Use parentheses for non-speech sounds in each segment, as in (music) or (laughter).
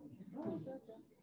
Okay.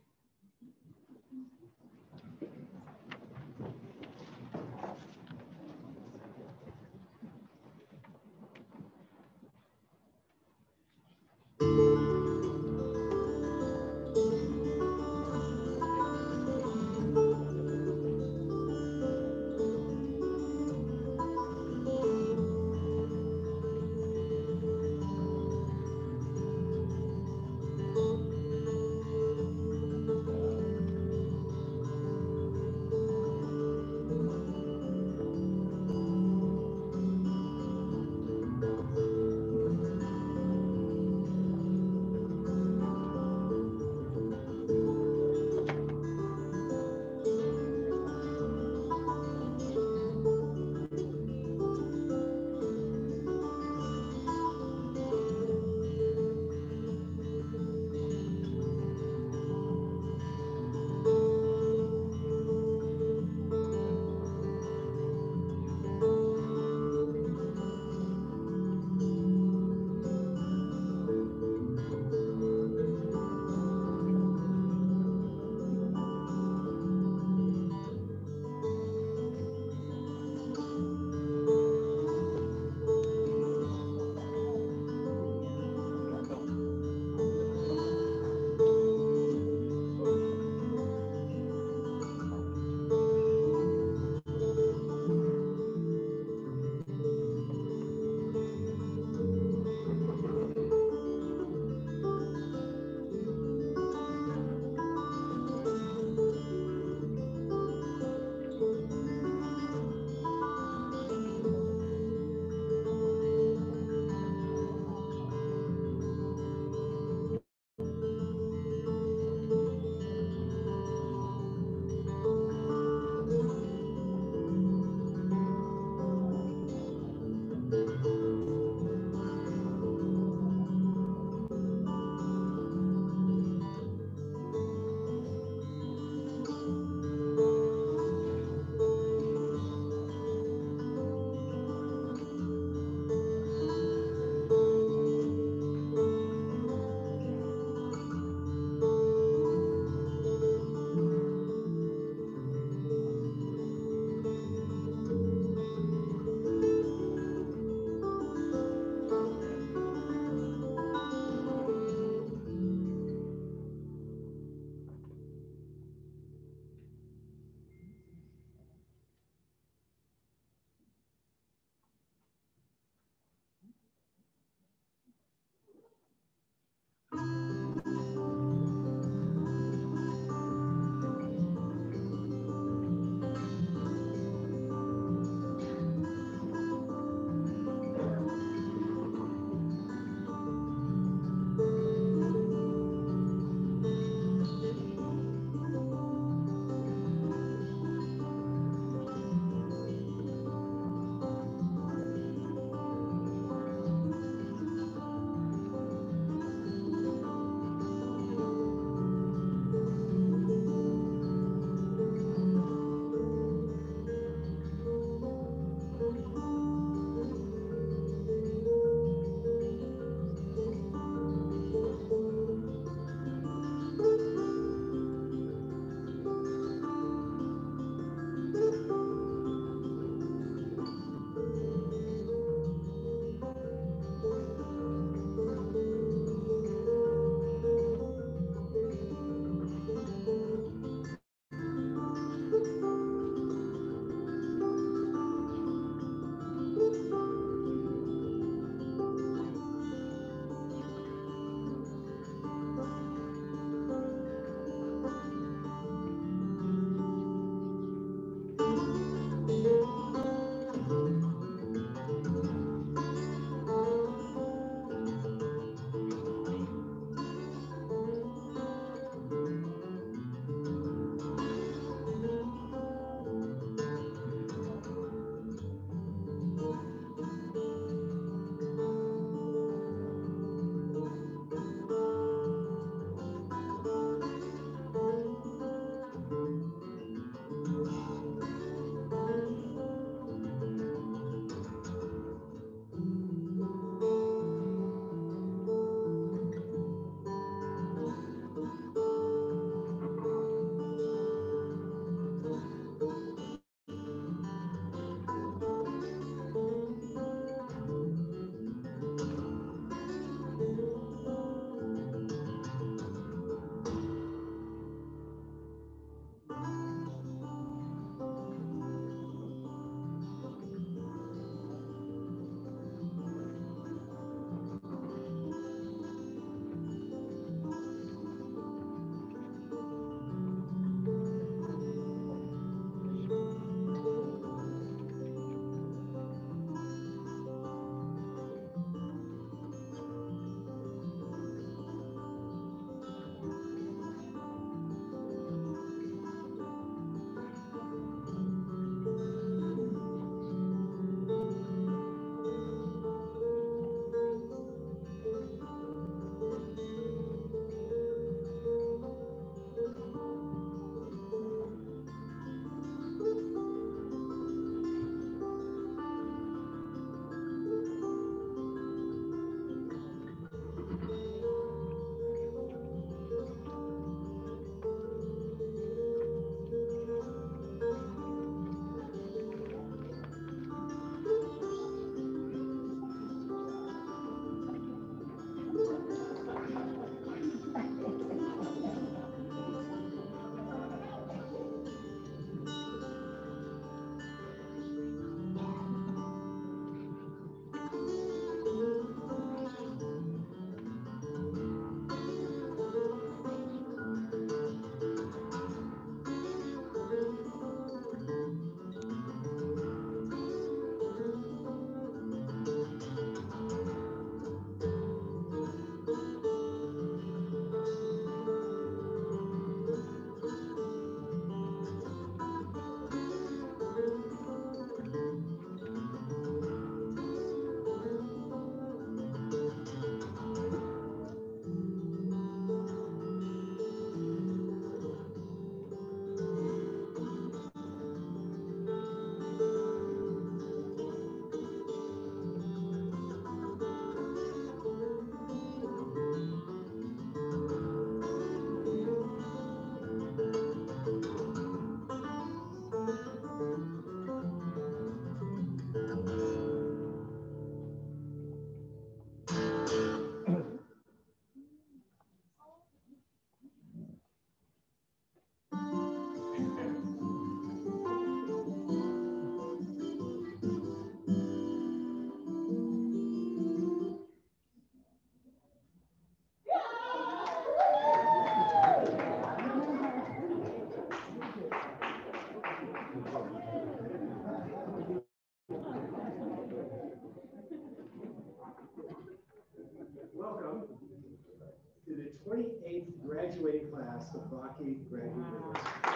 28th graduating class of Bakke Graduate University.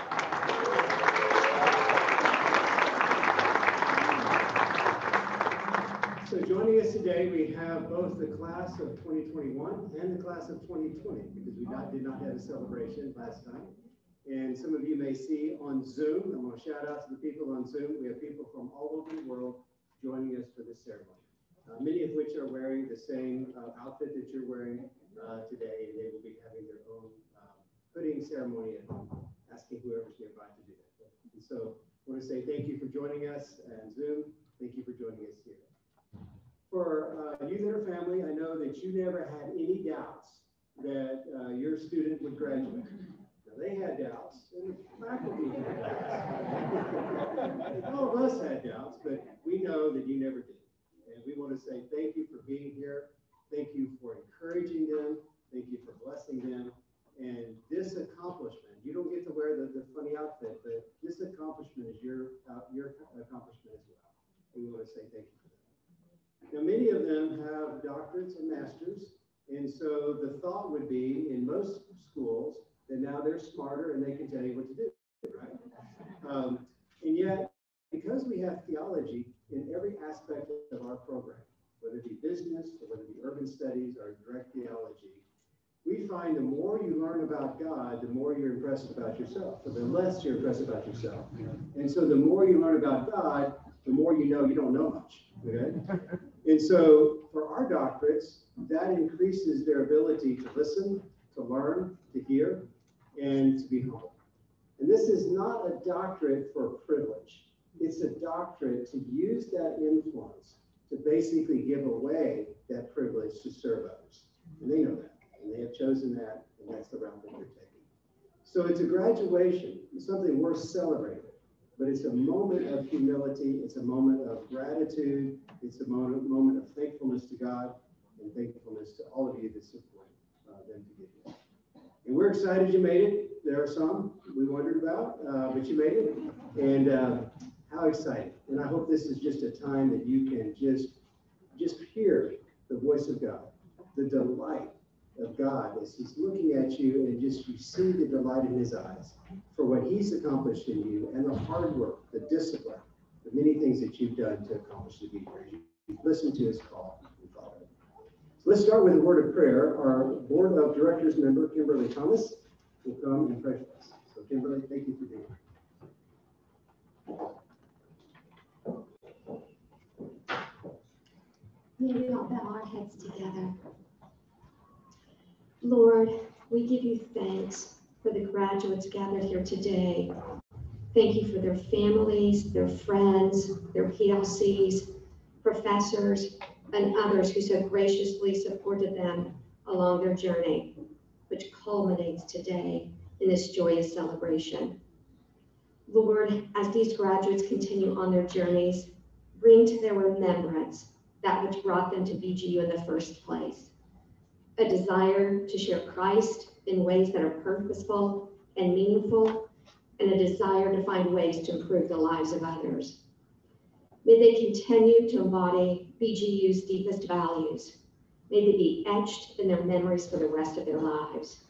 So joining us today, we have both the class of 2021 and the class of 2020, because we not, did not have a celebration last time. And some of you may see on Zoom, I want to shout out to the people on Zoom. We have people from all over the world joining us for this ceremony. Uh, many of which are wearing the same uh, outfit that you're wearing uh, today, and they will be having their own hooding ceremony home, asking whoever's nearby to do that. And so I want to say thank you for joining us and Zoom. Thank you for joining us here. For uh, you that are family, I know that you never had any doubts that uh, your student would graduate. Now, they had doubts, and the faculty had doubts. All of us had doubts, but we know that you never did. And we want to say thank you for being here. Thank you for encouraging them. Thank you for blessing them. And this accomplishment, you don't get to wear the, the funny outfit, but this accomplishment is your, uh, your accomplishment as well. And we want to say thank you for that. Now, many of them have doctorates and masters. And so the thought would be in most schools that now they're smarter and they can tell you what to do, right? Um, and yet, because we have theology in every aspect of our program, whether it be business or whether it be urban studies or direct theology, we find the more you learn about God, the more you're impressed about yourself, or the less you're impressed about yourself. And so the more you learn about God, the more you know you don't know much. Okay? (laughs) And so for our doctorates, that increases their ability to listen, to learn, to hear, and to be humble. And this is not a doctorate for privilege. It's a doctorate to use that influence to basically give away that privilege to serve others. And they know that, and they have chosen that, and that's the route that they're taking. So it's a graduation, it's something worth celebrating, but it's a moment of humility, it's a moment of gratitude, it's a moment, moment of thankfulness to God and thankfulness to all of you that support uh, them to get here. And we're excited you made it. There are some we wondered about, uh, but you made it. And uh, how exciting. And I hope this is just a time that you can just, just hear the voice of God, the delight of God as he's looking at you and just you see the delight in his eyes for what he's accomplished in you and the hard work, the discipline, the many things that you've done to accomplish to be here. You listen to his call and follow it. So let's start with a word of prayer. Our board of directors member, Kimberly Thomas, will come and pray for us. So Kimberly, thank you for being here. May we all bow our heads together. Lord, we give you thanks for the graduates gathered here today. Thank you for their families, their friends, their PLCs, professors, and others who so graciously supported them along their journey, which culminates today in this joyous celebration. Lord, as these graduates continue on their journeys, bring to their remembrance that which brought them to BGU in the first place. A desire to share Christ in ways that are purposeful and meaningful, and a desire to find ways to improve the lives of others. May they continue to embody BGU's deepest values. May they be etched in their memories for the rest of their lives.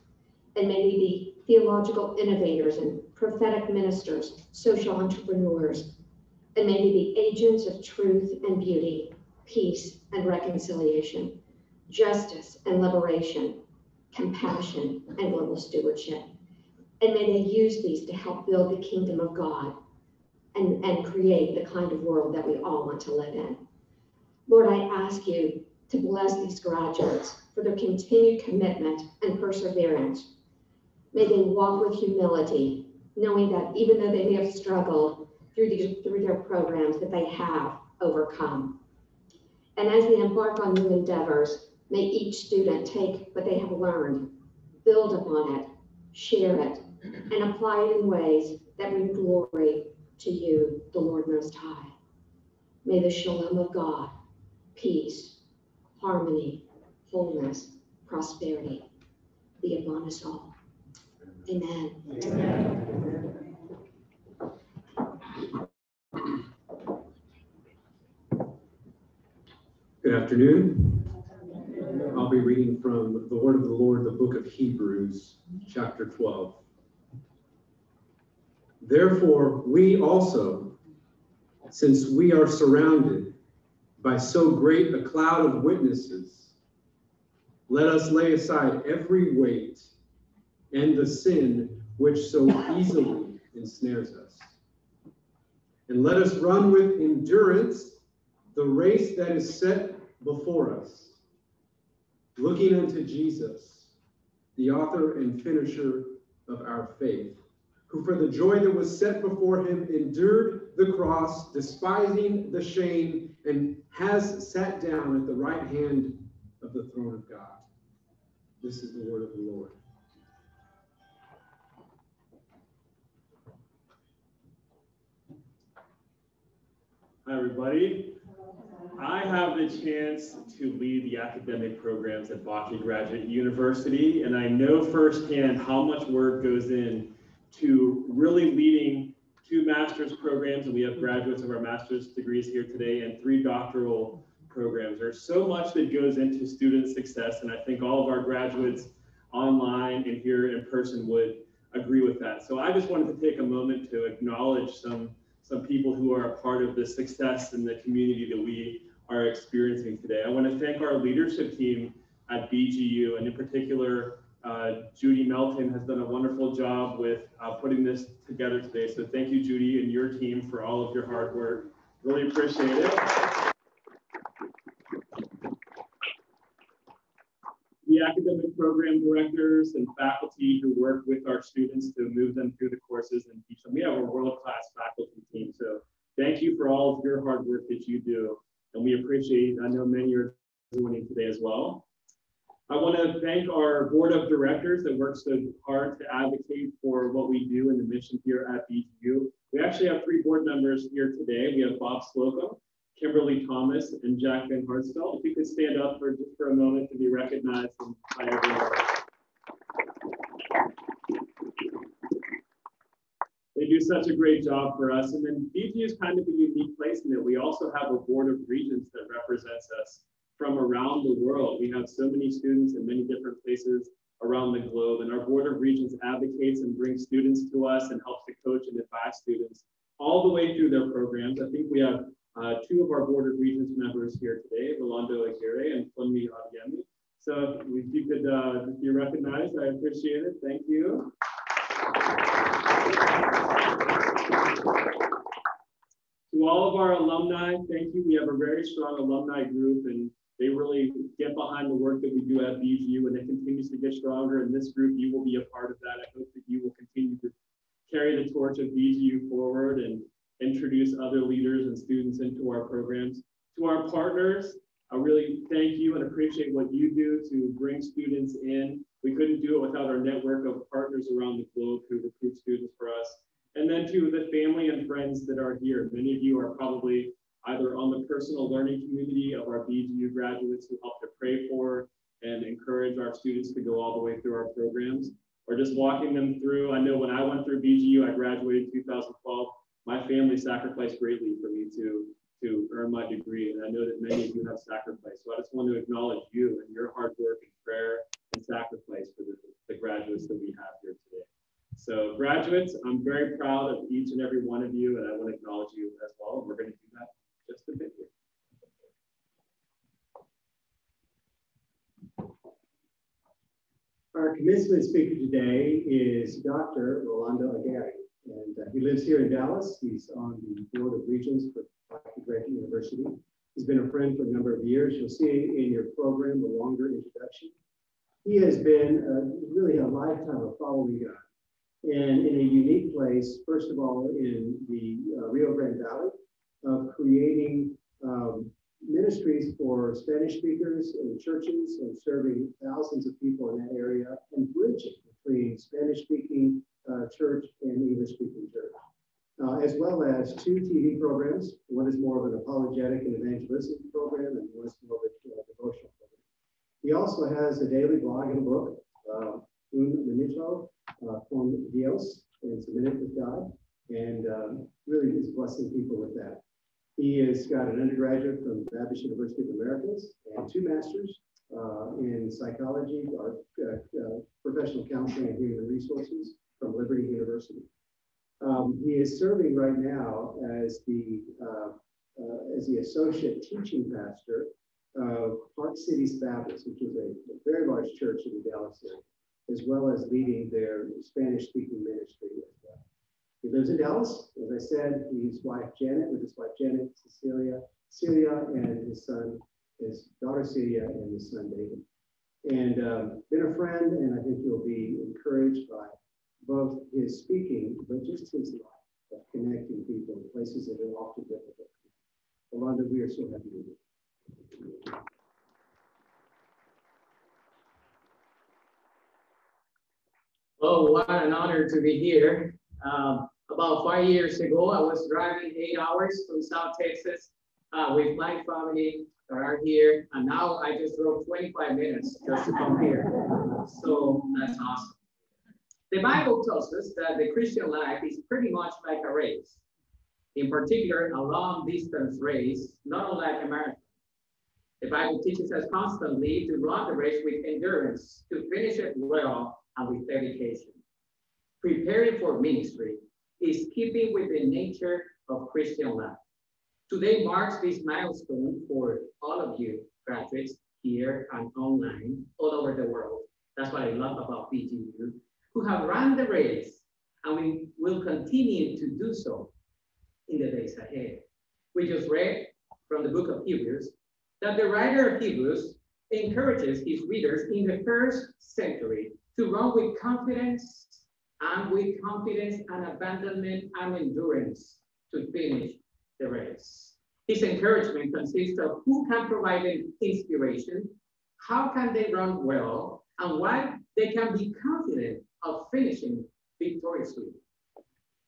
And may they be theological innovators and prophetic ministers, social entrepreneurs, and may they be agents of truth and beauty peace and reconciliation, justice and liberation, compassion and global stewardship. And may they use these to help build the kingdom of God and, and create the kind of world that we all want to live in. Lord, I ask you to bless these graduates for their continued commitment and perseverance. May they walk with humility, knowing that even though they may have struggled through, these, through their programs, that they have overcome. And as they embark on new endeavors, may each student take what they have learned, build upon it, share it, and apply it in ways that bring glory to you, the Lord Most High. May the shalom of God, peace, harmony, wholeness, prosperity be upon us all. Amen. Amen. Good afternoon. Be reading from the word of the Lord, the book of Hebrews, chapter 12. Therefore, we also, since we are surrounded by so great a cloud of witnesses, let us lay aside every weight and the sin which so easily ensnares us. And let us run with endurance the race that is set before us, looking unto Jesus, the author and finisher of our faith, who for the joy that was set before him endured the cross, despising the shame, and has sat down at the right hand of the throne of God. This is the word of the Lord. Hi, everybody. I have the chance to lead the academic programs at Bakke Graduate University, and I know firsthand how much work goes in to really leading two master's programs, and we have graduates of our master's degrees here today, and three doctoral programs. There's so much that goes into student success, and I think all of our graduates online and here in person would agree with that. So I just wanted to take a moment to acknowledge some some people who are a part of the success in the community that we are experiencing today. I want to thank our leadership team at BGU, and in particular, uh, Judy Melton has done a wonderful job with uh, putting this together today. So thank you, Judy, and your team for all of your hard work. Really appreciate it. The academic program directors and faculty who work with our students to move them through the courses and teach them. We have a world-class faculty team. So thank you for all of your hard work that you do. And we appreciate, I know many are joining today as well. I want to thank our board of directors that work so hard to advocate for what we do and the mission here at BGU. We actually have three board members here today. We have Bob Slocum, Kimberly Thomas, and Jack Van. If you could stand up for just for a moment to be recognized by everyone. They do such a great job for us. And then BGU is kind of a unique place in that we also have a board of regents that represents us from around the world. We have so many students in many different places around the globe, and our Board of Regents advocates and brings students to us and helps to coach and advise students all the way through their programs. I think we have uh, two of our Board of Regents members here today, Rolando Aguirre and Funmi Adeyemi. So if you could uh, be recognized, I appreciate it. Thank you. To all of our alumni, thank you. We have a very strong alumni group and they really get behind the work that we do at BGU and it continues to get stronger. And this group, you will be a part of that. I hope that you will continue to carry the torch of BGU forward and introduce other leaders and students into our programs. To our partners, I really thank you and appreciate what you do to bring students in. We couldn't do it without our network of partners around the globe who recruit students for us. And then to the family and friends that are here. Many of you are probably either on the personal learning community of our BGU graduates who help to pray for and encourage our students to go all the way through our programs, or just walking them through. I know when I went through BGU, I graduated in 2012. My family sacrificed greatly for me to, to earn my degree, and I know that many of you have sacrificed. So I just want to acknowledge you and your hard work and prayer and sacrifice for the, the graduates that we have here today. So graduates, I'm very proud of each and every one of you, and I want to acknowledge you as well. And We're going to do that just a bit here. Our commencement speaker today is Dr. Rolando Aguirre, and uh, he lives here in Dallas. He's on the board of regents for Bakke Graduate University. He's been a friend for a number of years. You'll see in your program a longer introduction. He has been uh, really a lifetime of following God and in a unique place, first of all, in the uh, Rio Grande Valley, of creating um, ministries for Spanish speakers in churches and serving thousands of people in that area and bridging between Spanish speaking uh, church and English speaking church. Uh, as well as two TV programs. One is more of an apologetic and evangelistic program, and one is more of a uh, devotional program. He also has a daily blog and a book, uh, Un Minuto uh, con Dios, and it's a minute with God, and um, really is blessing people with that. He has got an undergraduate from Baptist University of Americas and two masters, uh, in psychology, or uh, uh, professional counseling and human resources Liberty University. Um, he is serving right now as the uh, uh, as the associate teaching pastor of Park Cities Baptist, which is a, a very large church in the Dallas area, as well as leading their Spanish-speaking ministry as well. He lives in Dallas. As I said, his wife Janet, with his wife Janet, Cecilia, Celia, and his son, his daughter Celia, and his son David. And um, been a friend, and I think you'll be encouraged by both his speaking, but just his life of connecting people in places that are often difficult. Alonda, we are so happy with you. Oh, what an honor to be here. Um, about five years ago, I was driving eight hours from South Texas uh, with my family that are here, and now I just drove 25 minutes just to come here. So that's awesome. The Bible tells us that the Christian life is pretty much like a race. In particular, a long distance race, not unlike a marathon. The Bible teaches us constantly to run the race with endurance, to finish it well and with dedication. Preparing for ministry is keeping with the nature of Christian life. Today marks this milestone for all of you graduates here and online all over the world. That's what I love about BGU, who have run the race and we will continue to do so in the days ahead. We just read from the book of Hebrews that the writer of Hebrews encourages his readers in the first century to run with confidence and with confidence and abandonment and endurance to finish the race. His encouragement consists of who can provide them inspiration, how can they run well, and why they can be confident of finishing victoriously.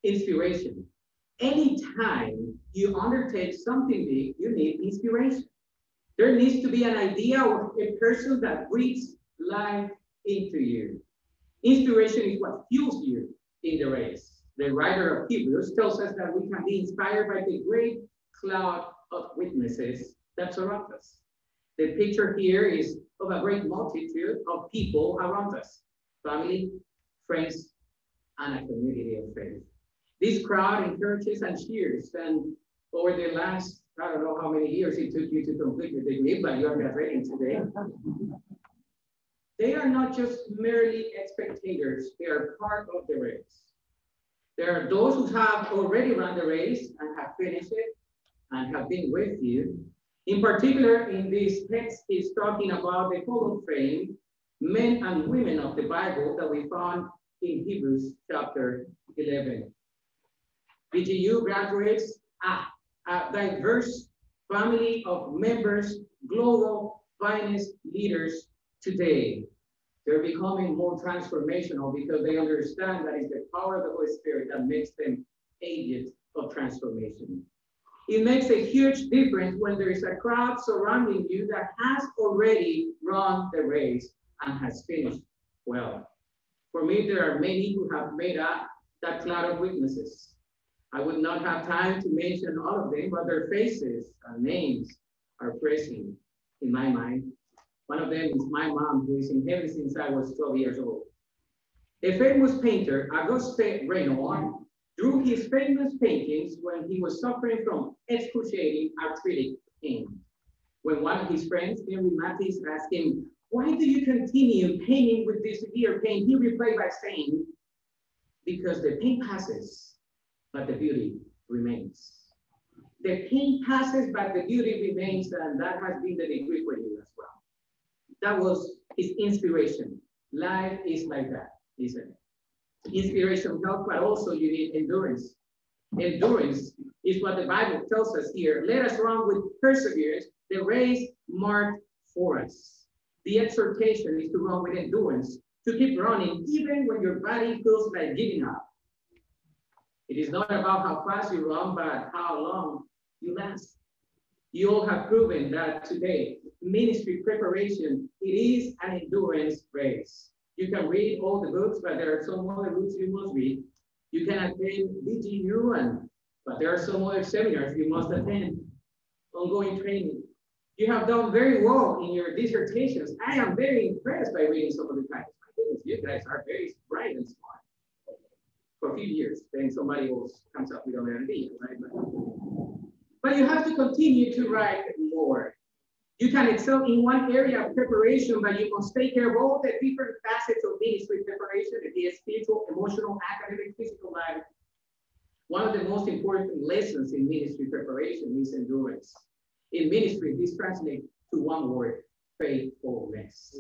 Inspiration. Anytime you undertake something big, you need inspiration. There needs to be an idea or a person that breathes life into you. Inspiration is what fuels you in the race. The writer of Hebrews tells us that we can be inspired by the great cloud of witnesses that surround us. The picture here is of a great multitude of people around us, family, friends, and a community of faith. This crowd encourages and cheers, and over the last, I don't know how many years it took you to complete your degree, but you are graduating today. They are not just merely spectators, they are part of the race. There are those who have already run the race and have finished it and have been with you. In particular, in this text, he's talking about the of Fame, men and women of the Bible that we found in Hebrews chapter 11. BGU graduates a, a diverse family of members, global finest leaders today. They're becoming more transformational because they understand that it's the power of the Holy Spirit that makes them agents of transformation. It makes a huge difference when there is a crowd surrounding you that has already run the race and has finished well. For me, there are many who have made up that cloud of witnesses. I would not have time to mention all of them, but their faces and names are present in my mind. One of them is my mom, who is in heaven since I was 12 years old. A famous painter, Auguste Renoir, drew his famous paintings when he was suffering from excruciating arthritic pain. When one of his friends, Henry Matisse, asked him, why do you continue painting with this severe pain? He replied by saying, because the pain passes, but the beauty remains. The pain passes, but the beauty remains, and that has been the degree for you as well. That was his inspiration. Life is like that, isn't it? Inspiration helps, but also you need endurance. Endurance is what the Bible tells us here. Let us run with perseverance the race marked for us. The exhortation is to run with endurance, to keep running even when your body feels like giving up. It is not about how fast you run, but how long you last. You all have proven that today, ministry preparation, it is an endurance race. You can read all the books, but there are some other books you must read. You can attend BGU, and, but there are some other seminars you must attend. Ongoing training. You have done very well in your dissertations. I am very impressed by reading some of the titles. My goodness, you guys are very bright and smart. For a few years, then somebody else comes up with an idea, right? But you have to continue to write more. You can excel in one area of preparation, but you must take care of all the different facets of ministry preparation, it spiritual, emotional, academic, physical life. One of the most important lessons in ministry preparation is endurance. In ministry, this translates to one word, faithfulness.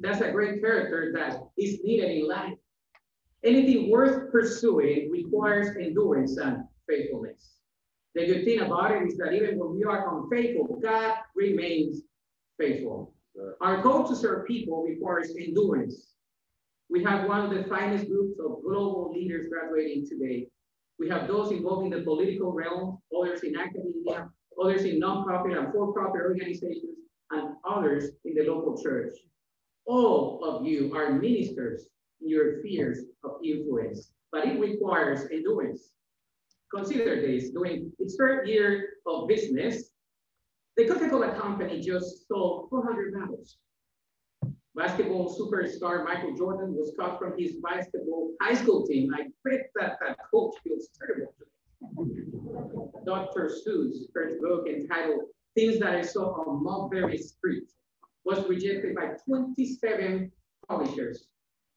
That's a great character that is needed in life. Anything worth pursuing requires endurance and faithfulness. The good thing about it is that even when we are unfaithful, God remains faithful. Our goal to serve people requires endurance. We have one of the finest groups of global leaders graduating today. We have those involved in the political realm, others in academia, others in nonprofit and for-profit organizations, and others in the local church. All of you are ministers in your spheres of influence, but it requires endurance. Consider this, during its third year of business, the Coca-Cola company just sold 400 bottles. Basketball superstar Michael Jordan was cut from his basketball high school team. I bet that that coach feels terrible Dr. Seuss' first book entitled Things That I Saw on Mulberry Street was rejected by 27 publishers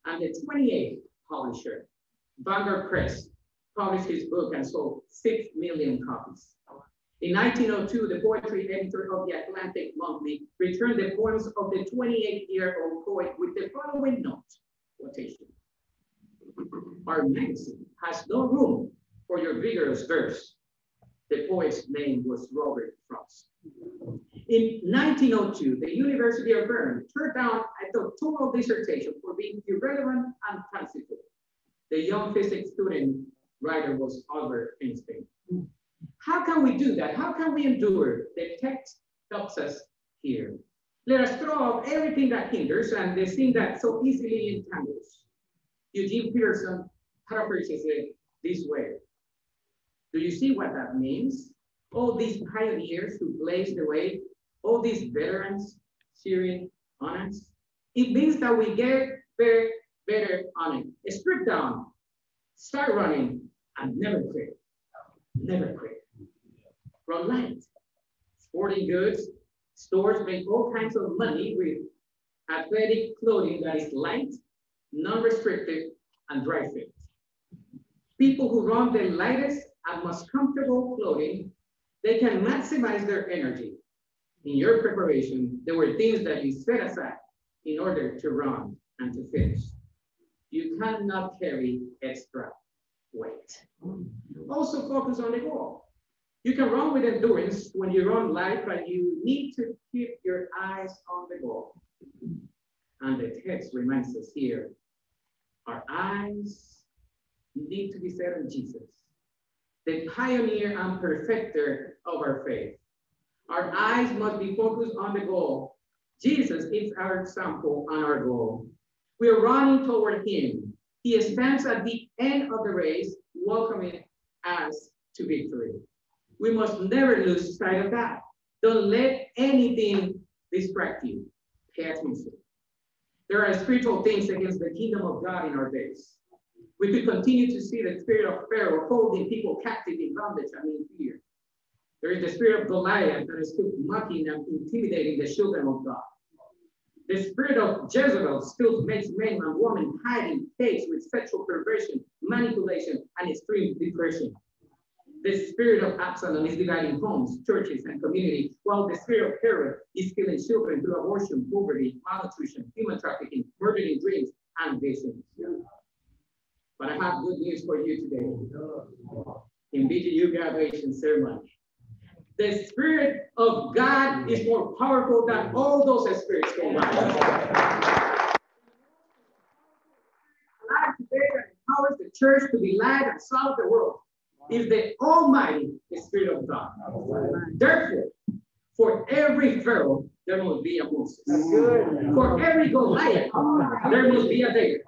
and the 28th publisher, Vanguard Press, published his book and sold 6 million copies. In 1902, the poetry editor of the Atlantic Monthly returned the poems of the 28-year-old poet with the following note, quotation. Our magazine has no room for your vigorous verse. The poet's name was Robert Frost. In 1902, the University of Bern turned down a doctoral dissertation for being irrelevant and fanciful. The young physics student writer was Albert Einstein. How can we do that? How can we endure? The text helps us here. Let us throw off everything that hinders and the thing that so easily entangles. Eugene Peterson paraphrases it this way. Do you see what that means? All these pioneers who blazed the way, all these veterans cheering on us. It means that we get better, better on it. Strip down, start running, and never quit. Never quit. Run light. Sporting goods, stores make all kinds of money with athletic clothing that is light, non-restricted, and dry fit. People who run the lightest and most comfortable clothing, they can maximize their energy. In your preparation, there were things that you set aside in order to run and to finish. You cannot carry extra weight. Also focus on the goal. You can run with endurance when you run light, but you need to keep your eyes on the goal. And the text reminds us here, our eyes need to be set on Jesus the pioneer and perfecter of our faith. Our eyes must be focused on the goal. Jesus is our example and our goal. We are running toward him. He stands at the end of the race, welcoming us to victory. We must never lose sight of that. Don't let anything distract you. Pay attention. There are spiritual things against the kingdom of God in our days. We could continue to see the spirit of Pharaoh holding people captive in bondage and in fear. There is the spirit of Goliath that is still mocking and intimidating the children of God. The spirit of Jezebel still makes men and women hide in caves with sexual perversion, manipulation, and extreme depression. The spirit of Absalom is dividing homes, churches, and community, while the spirit of Herod is killing children through abortion, poverty, malnutrition, human trafficking, murdering dreams, and visions. But I have good news for you today. In BGU graduation ceremony, the Spirit of God is more powerful than all those spirits combined. Life today that empowers the church to be light and salt of the world is the Almighty Spirit of God. Therefore, for every Pharaoh, there must be a Moses. For every Goliath, there must be a David.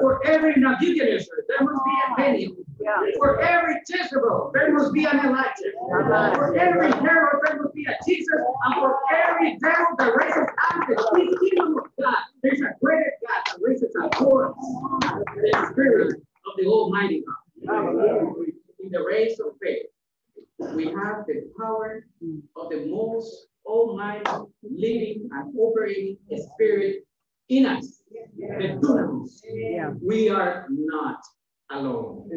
For every Nebuchadnezzar, there must be a Daniel. For every Jezebel, there must be an Elijah. For every Herod, there must be a Jesus. And for every devil that raises up the kingdom of God, there's a greater God that raises up for us. The Spirit of the Almighty God. In the race of faith, we have the power of the most almighty, living and operating spirit in us. The dunamis. We are not alone.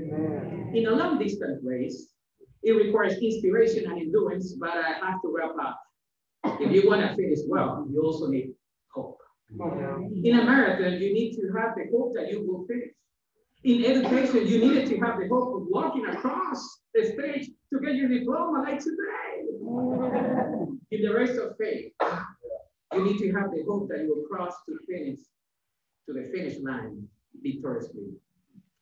In a long distance race, it requires inspiration and endurance, but I have to wrap up. If you want to finish well, you also need hope. In a marathon, you need to have the hope that you will finish. In education, you needed to have the hope of walking across the stage to get your diploma like today. In the race of faith, you need to have the hope that you will cross to finish, to the finish line victoriously.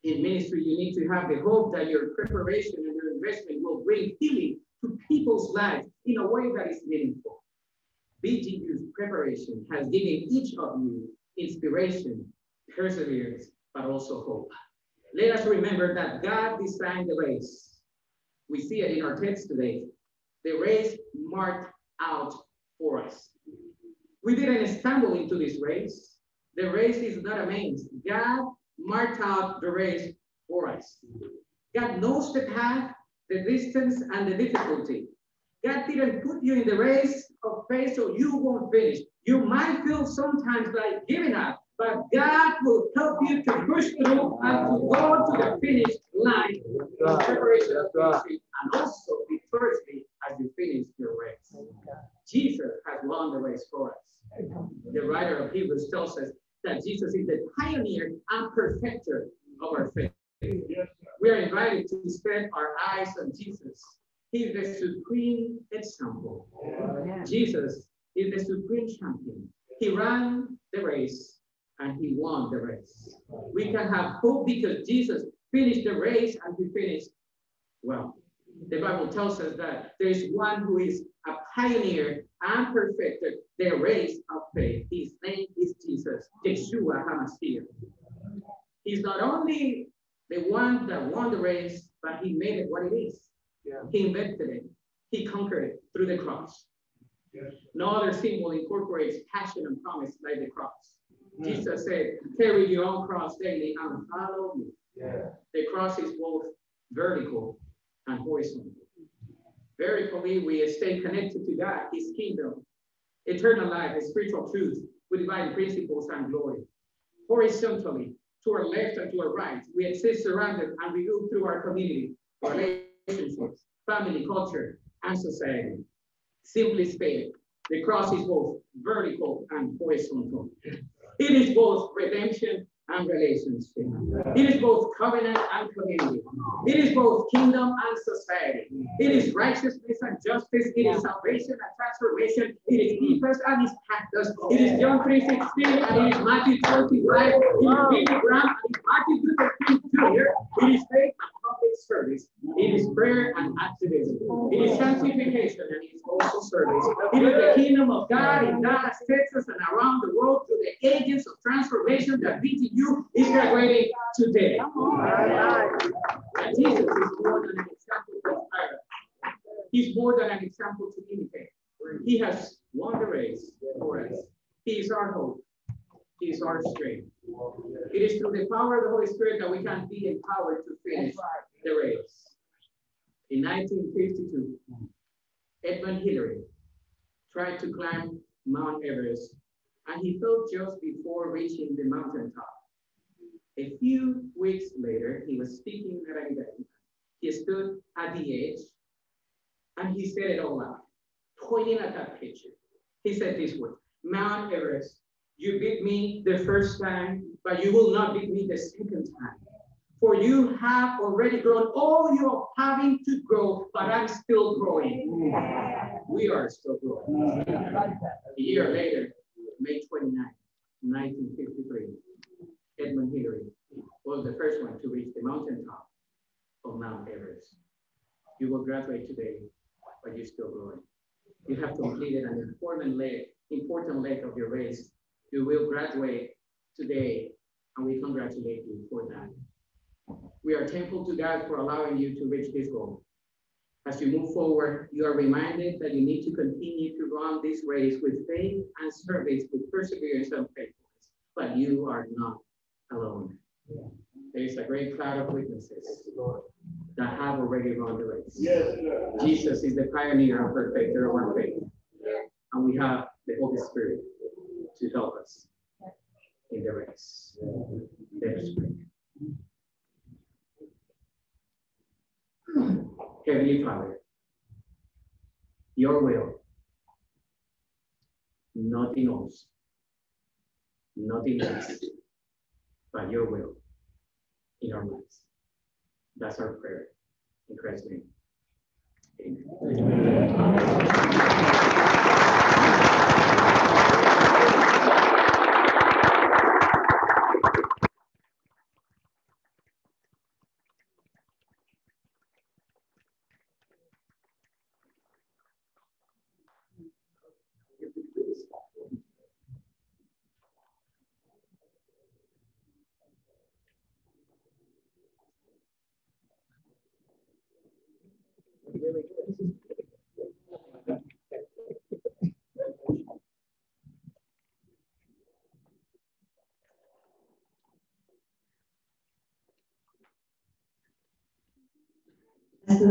In ministry, you need to have the hope that your preparation and your investment will bring healing to people's lives in a way that is meaningful. BGU's preparation has given each of you inspiration, perseverance, but also hope. Let us remember that God designed the race. We see it in our text today. The race marked out for us. We didn't stumble into this race. The race is not a maze. God marked out the race for us. God knows the path, the distance, and the difficulty. God didn't put you in the race of faith so you won't finish. You might feel sometimes like giving up, but God will help you to push through and to go to the finish line in preparation of victory and also victoriously as you finish your race. Jesus has won the race for us. The writer of Hebrews tells us that Jesus is the pioneer and perfecter of our faith. We are invited to set our eyes on Jesus. He is the supreme example. Jesus is the supreme champion. He ran the race and he won the race. We can have hope because Jesus finished the race and he finished well. The Bible tells us that there is one who is a pioneer and perfected the race of faith. His name is Jesus, Yeshua HaMashiach. He's not only the one that won the race, but he made it what it is. Yeah. He invented it. He conquered it through the cross. Yes. No other symbol incorporates passion and promise like the cross. Hmm. Jesus said, carry your own cross daily and follow me. Yeah. The cross is both vertical and horizontal. Vertically, we stay connected to God, His kingdom, eternal life, and spiritual truth with divine principles and glory. Horizontally, to our left and to our right, we exist surrounded and we move through our community, relationships, family, culture, and society. Simply stated, the cross is both vertical and horizontal. It is both redemption and relationship. It is both covenant and community. It is both kingdom and society. It is righteousness and justice. It is salvation and transformation. It is ethos and its cactus. It is John 3 16 and it is Matthew 25. It is Billy Graham and it is Martin Luther King Jr. It is faith public service. It is prayer and activism. It is sanctification and it is also service. It is the kingdom of God in Dallas, Texas, and around the world through the agents of transformation that BGU is graduating today. And Jesus is more than an example. He's more than an example to imitate. He has won the race for us. He is our hope. Is our strength. It is through the power of the Holy Spirit that we can be empowered to finish the race. In 1952, Edmund Hillary tried to climb Mount Everest, and he fell just before reaching the mountaintop. A few weeks later, he was speaking at an event. He stood at the edge, and he said it all out, pointing at that picture. He said this word, Mount Everest, you beat me the first time, but you will not beat me the second time. For you have already grown all you are having to grow, but I'm still growing. We are still growing. A year later, May 29, 1953, Edmund Hillary was the first one to reach the mountaintop of Mount Everest. You will graduate today, but you're still growing. You have completed an important leg, important leg of your race. You will graduate today, and we congratulate you for that. We are thankful to God for allowing you to reach this goal. As you move forward, you are reminded that you need to continue to run this race with faith and service, with perseverance and faithfulness. But you are not alone. There is a great cloud of witnesses that have already run the race. Yes, Jesus is the pioneer and perfecter of our faith. And we have the Holy Spirit to help us in the race. Let us pray. Heavenly Father, your will, nothing else, nothing less, but your will in our lives. That's our prayer. In Christ's name. Amen. As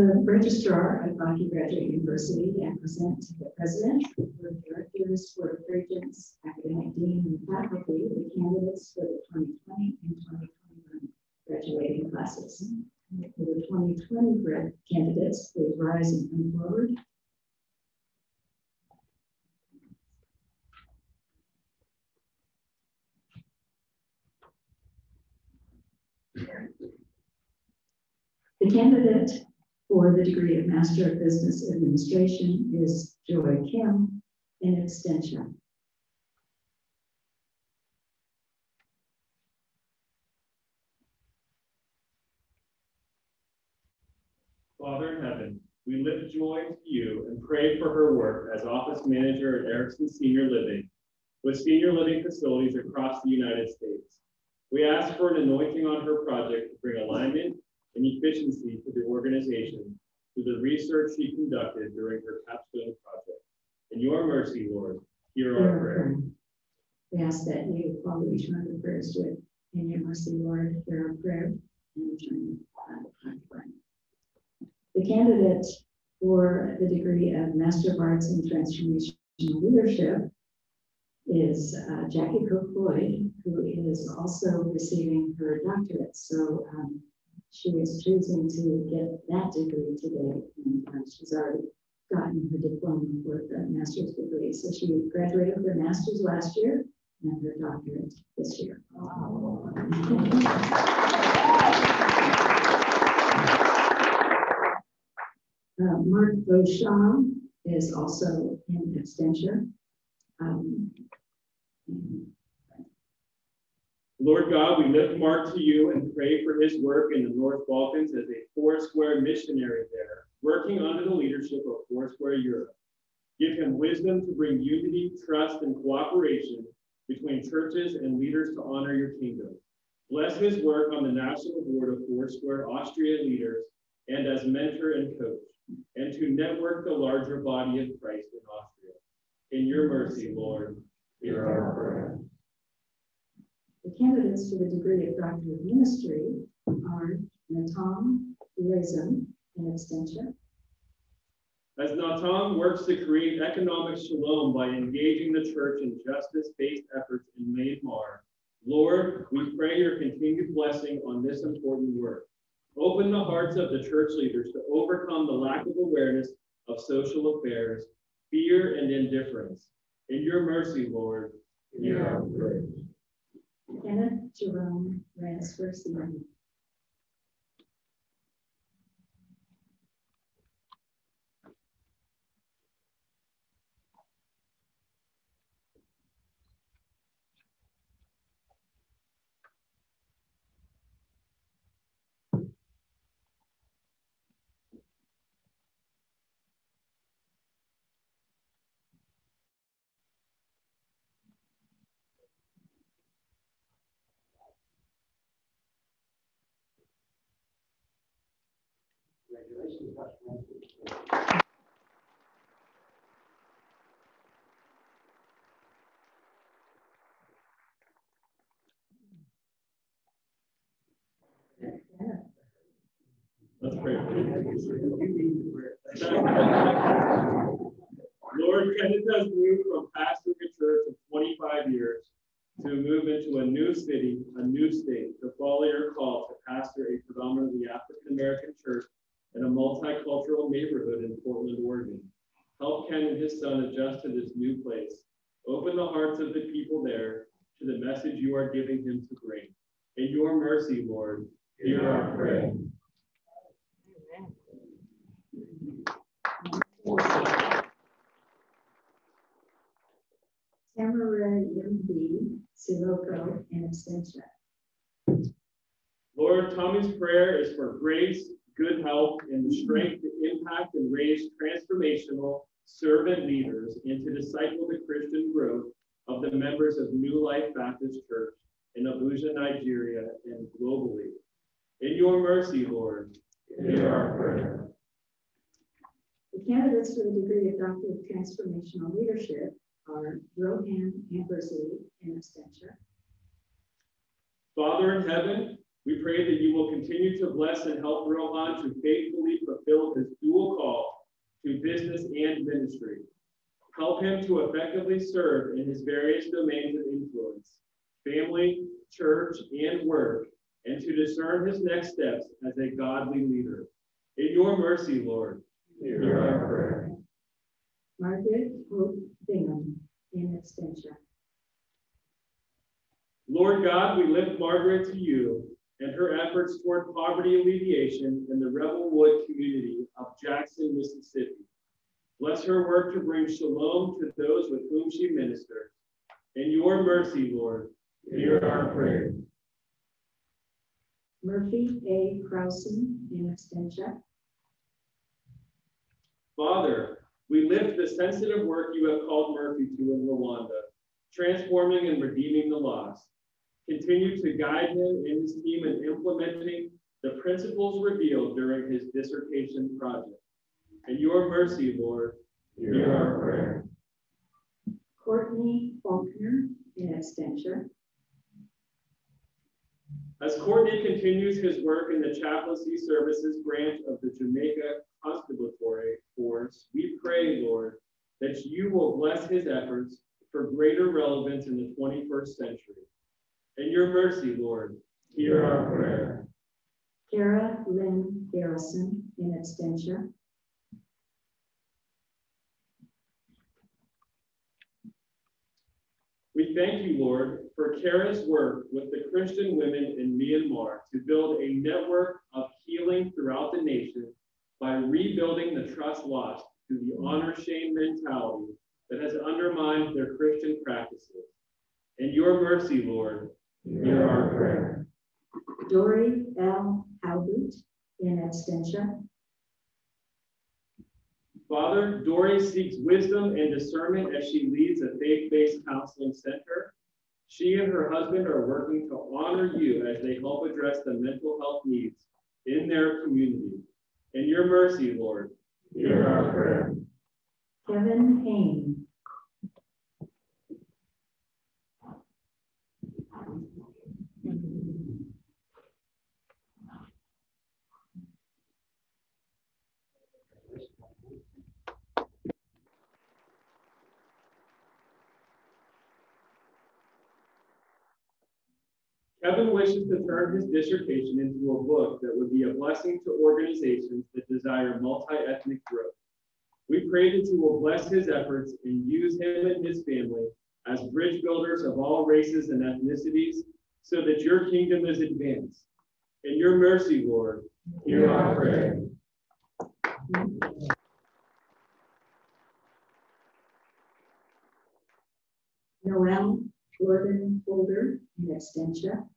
the registrar of Bakke Graduate University, and present to the president, board of directors, board of regents, academic dean, and faculty, the candidates for the 2020 and 2021 graduating classes. For the 2020 grad candidates, please rise and come forward. The candidate for the degree of Master of Business Administration is Joy Kim in extension. Father in heaven, we lift joy to you and pray for her work as office manager at Erickson Senior Living with senior living facilities across the United States. We ask for an anointing on her project to bring alignment and efficiency to the organization through the research she conducted during her capstone project. In your mercy, Lord, hear our prayer. We ask that you follow each one of the prayers with, in your mercy, Lord, hear our prayer and. The candidate for the degree of Master of Arts in Transformational Leadership is uh, Jackie Cook Floyd, who is also receiving her doctorate. So um, she is choosing to get that degree today, and uh, she's already gotten her diploma for the master's degree. So she graduated with her master's last year and her doctorate this year. Uh, Mark Beauchamp is also in extension. Um, Lord God, we lift Mark to you and pray for his work in the North Balkans as a Foursquare missionary there, working under the leadership of Foursquare Europe. Give him wisdom to bring unity, trust, and cooperation between churches and leaders to honor your kingdom. Bless his work on the national board of Foursquare Austria leaders and as mentor and coach, and to network the larger body of Christ in Austria. In your mercy, Lord, hear our prayer. The candidates for the degree of Doctor of Ministry are Natam Lazem in extension, As Natan works to create economic shalom by engaging the church in justice-based efforts in Myanmar, Lord, we pray your continued blessing on this important work. Open the hearts of the church leaders to overcome the lack of awareness of social affairs, fear, and indifference. In your mercy, Lord, hear our prayer. Kenneth Jerome Ransford Senior. Dr. Mansfield. Let's pray. Lord, Kenneth from pastoring a church of 25 years to move into a new city, a new state, to follow your call to pastor a predominantly African-American church in a multicultural neighborhood in Portland, Oregon. Help Ken and his son adjust to this new place. Open the hearts of the people there to the message you are giving him to bring. In your mercy, Lord, hear our prayer. Amen. Tamara Yumbi, Sirocco, and absentia. Lord, Tommy's prayer is for grace, good health, and the strength to impact and raise transformational servant leaders and to disciple the Christian growth of the members of New Life Baptist Church in Abuja, Nigeria, and globally. In your mercy, Lord, hear our prayer. The candidates for the degree of Doctor of Transformational Leadership are Rohan Ambersley, and absentia. Father in heaven, we pray that you will continue to bless and help Rohan to faithfully fulfill his dual call to business and ministry. Help him to effectively serve in his various domains of influence, family, church, and work, and to discern his next steps as a godly leader. In your mercy, Lord, hear our prayer. Margaret Hope Bingham, and absentia. Lord God, we lift Margaret to you and her efforts toward poverty alleviation in the Rebel Wood community of Jackson, Mississippi. Bless her work to bring shalom to those with whom she ministers. In your mercy, Lord, hear our prayer. Murphy A. Krausen, and absentia. Father, we lift the sensitive work you have called Murphy to in Rwanda, transforming and redeeming the lost. Continue to guide him and his team in implementing the principles revealed during his dissertation project. In your mercy, Lord, hear our prayer. Courtney Faulkner, and absentia. As Courtney continues his work in the chaplaincy services branch of the Jamaica Constabulary Force, we pray, Lord, that you will bless his efforts for greater relevance in the 21st century. In your mercy, Lord, hear our prayer. Kara Lynn Garrison, in absentia. We thank you, Lord, for Kara's work with the Christian women in Myanmar to build a network of healing throughout the nation by rebuilding the trust lost through the honor shame mentality that has undermined their Christian practices. In your mercy, Lord, hear our prayer. Dory L. Halbert, in absentia. Father, Dory seeks wisdom and discernment as she leads a faith-based counseling center. She and her husband are working to honor you as they help address the mental health needs in their community. In your mercy, Lord, hear our prayer. Kevin Payne. Kevin wishes to turn his dissertation into a book that would be a blessing to organizations that desire multi-ethnic growth. We pray that you will bless his efforts and use him and his family as bridge builders of all races and ethnicities so that your kingdom is advanced. In your mercy, Lord, hear our prayer. Noel Gordon Holder, in.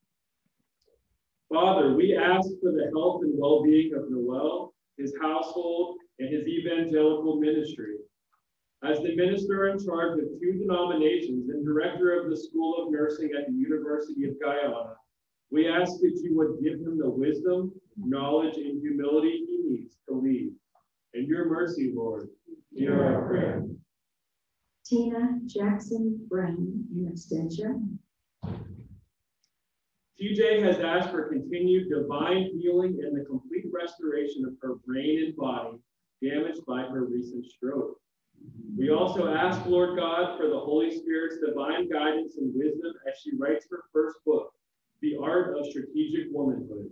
Father, we ask for the health and well-being of Noel, his household, and his evangelical ministry. As the minister in charge of two denominations and director of the School of Nursing at the University of Guyana, we ask that you would give him the wisdom, knowledge, and humility he needs to lead In your mercy, Lord, hear our prayer. Tina Jackson Brown in absentia. TJ has asked for continued divine healing and the complete restoration of her brain and body damaged by her recent stroke. We also ask, Lord God, for the Holy Spirit's divine guidance and wisdom as she writes her first book, The Art of Strategic Womanhood,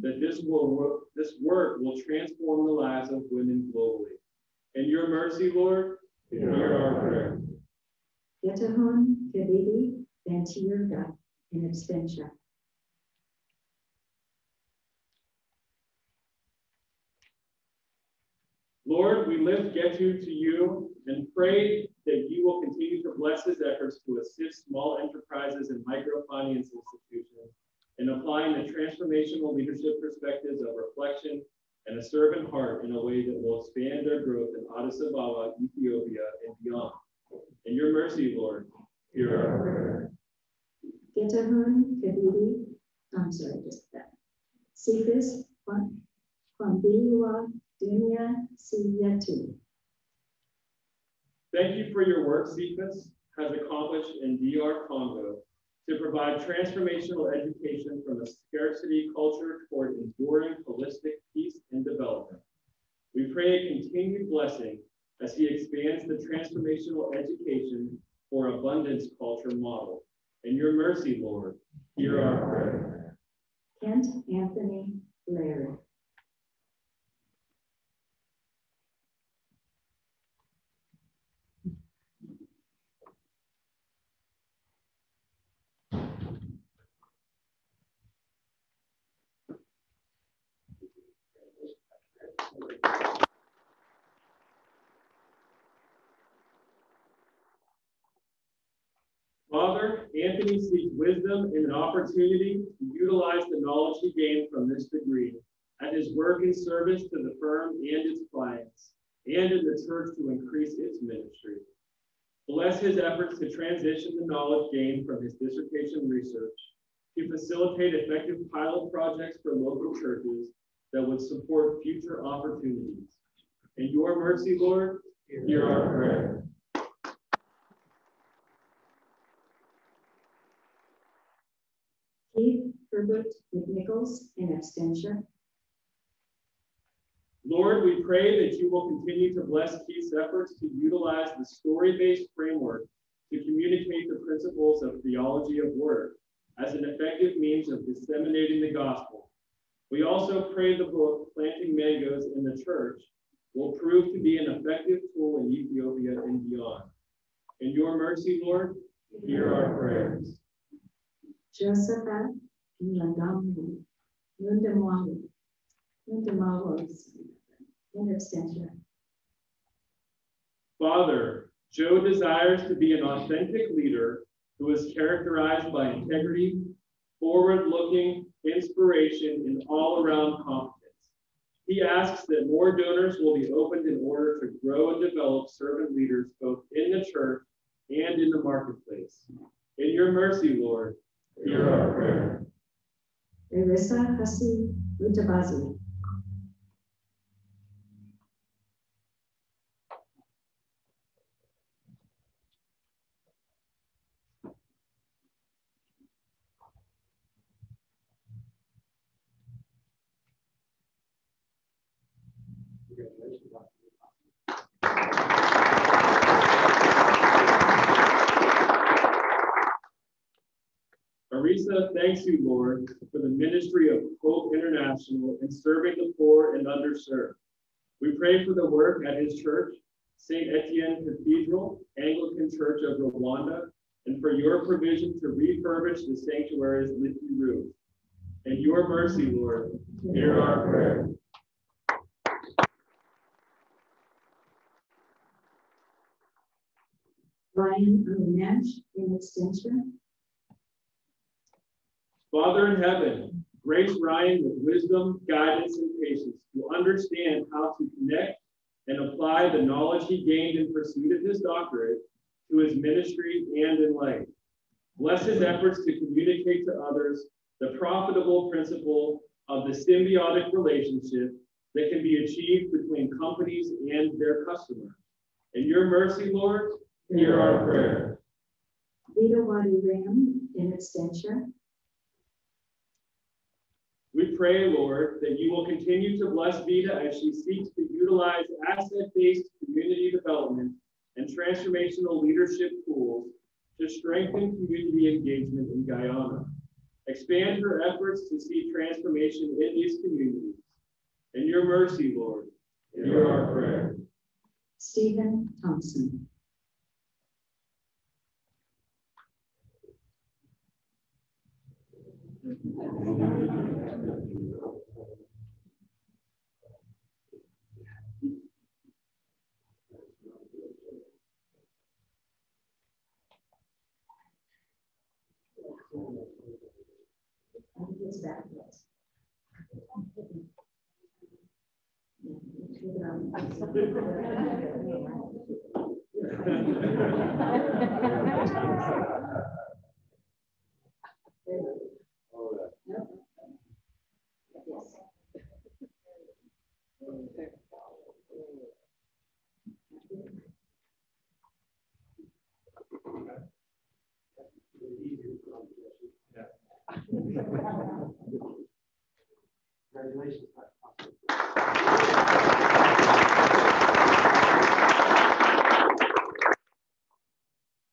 that this, will, this work will transform the lives of women globally. In your mercy, Lord, hear our prayer. Getahun Kebede Van Tierga in absentia. Lord, we lift Getu to you and pray that you will continue to bless his efforts to assist small enterprises and microfinance institutions in applying the transformational leadership perspectives of reflection and a servant heart in a way that will expand our growth in Addis Ababa, Ethiopia, and beyond. In your mercy, Lord, hear our prayer. Getahun Kebede, I'm sorry, just that. Kwambiwa Dunia Siyatu. Thank you for your work Cephas has accomplished in DR Congo to provide transformational education from a scarcity culture toward enduring holistic peace and development. We pray a continued blessing as he expands the transformational education for abundance culture model. In your mercy, Lord, hear our prayer. Kent Anthony Larry. Father, Anthony seeks wisdom and an opportunity to utilize the knowledge he gained from this degree at his work in service to the firm and its clients, and in the church to increase its ministry. Bless his efforts to transition the knowledge gained from his dissertation research to facilitate effective pilot projects for local churches that would support future opportunities. In your mercy, Lord, hear our prayer. Herbert McNichols in absentia. Lord, we pray that you will continue to bless Keith's efforts to utilize the story-based framework to communicate the principles of theology of work as an effective means of disseminating the gospel. We also pray the book, Planting Mangoes in the Church, will prove to be an effective tool in Ethiopia and beyond. In your mercy, Lord, hear our prayers. Absentia. Father, Joe desires to be an authentic leader who is characterized by integrity, forward-looking inspiration, and all-around confidence. He asks that more donors will be opened in order to grow and develop servant leaders both in the church and in the marketplace. In your mercy, Lord, hear our prayer. Larissa Hasi Mutabazi. Thanks you, Lord, for the ministry of Hope International in serving the poor and underserved. We pray for the work at his church, St. Etienne Cathedral, Anglican Church of Rwanda, and for your provision to refurbish the sanctuary's leaky roof. And your mercy, Lord, hear our prayer. Ryan Nash in absentia. Father in heaven, grace Ryan with wisdom, guidance, and patience to understand how to connect and apply the knowledge he gained in pursuit of his doctorate to his ministry and in life. Bless his efforts to communicate to others the profitable principle of the symbiotic relationship that can be achieved between companies and their customers. In your mercy, Lord, hear our prayer. Vida Wadi Ram in extension. We pray, Lord, that you will continue to bless Vida as she seeks to utilize asset-based community development and transformational leadership tools to strengthen community engagement in Guyana. Expand her efforts to see transformation in these communities. In your mercy, Lord, hear our prayer. Stephen Thompson. I think it's backwards. Yes. (laughs) (laughs) Congratulations.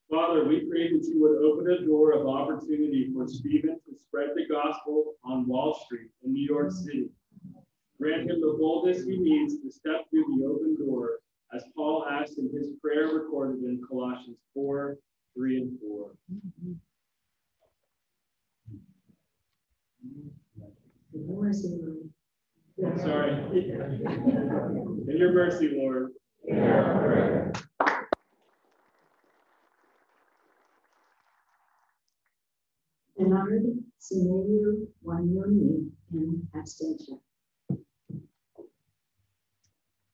Father, we pray that you would open a door of opportunity for Stephen to spread the gospel on Wall Street in New York City. Grant him the boldness he needs to step through the open door, as Paul asked in his prayer recorded in Colossians 4 3 and 4. Mercy, Lord. Sorry. In your mercy, Lord. Bernard Sineyu Wanyoni in absentia.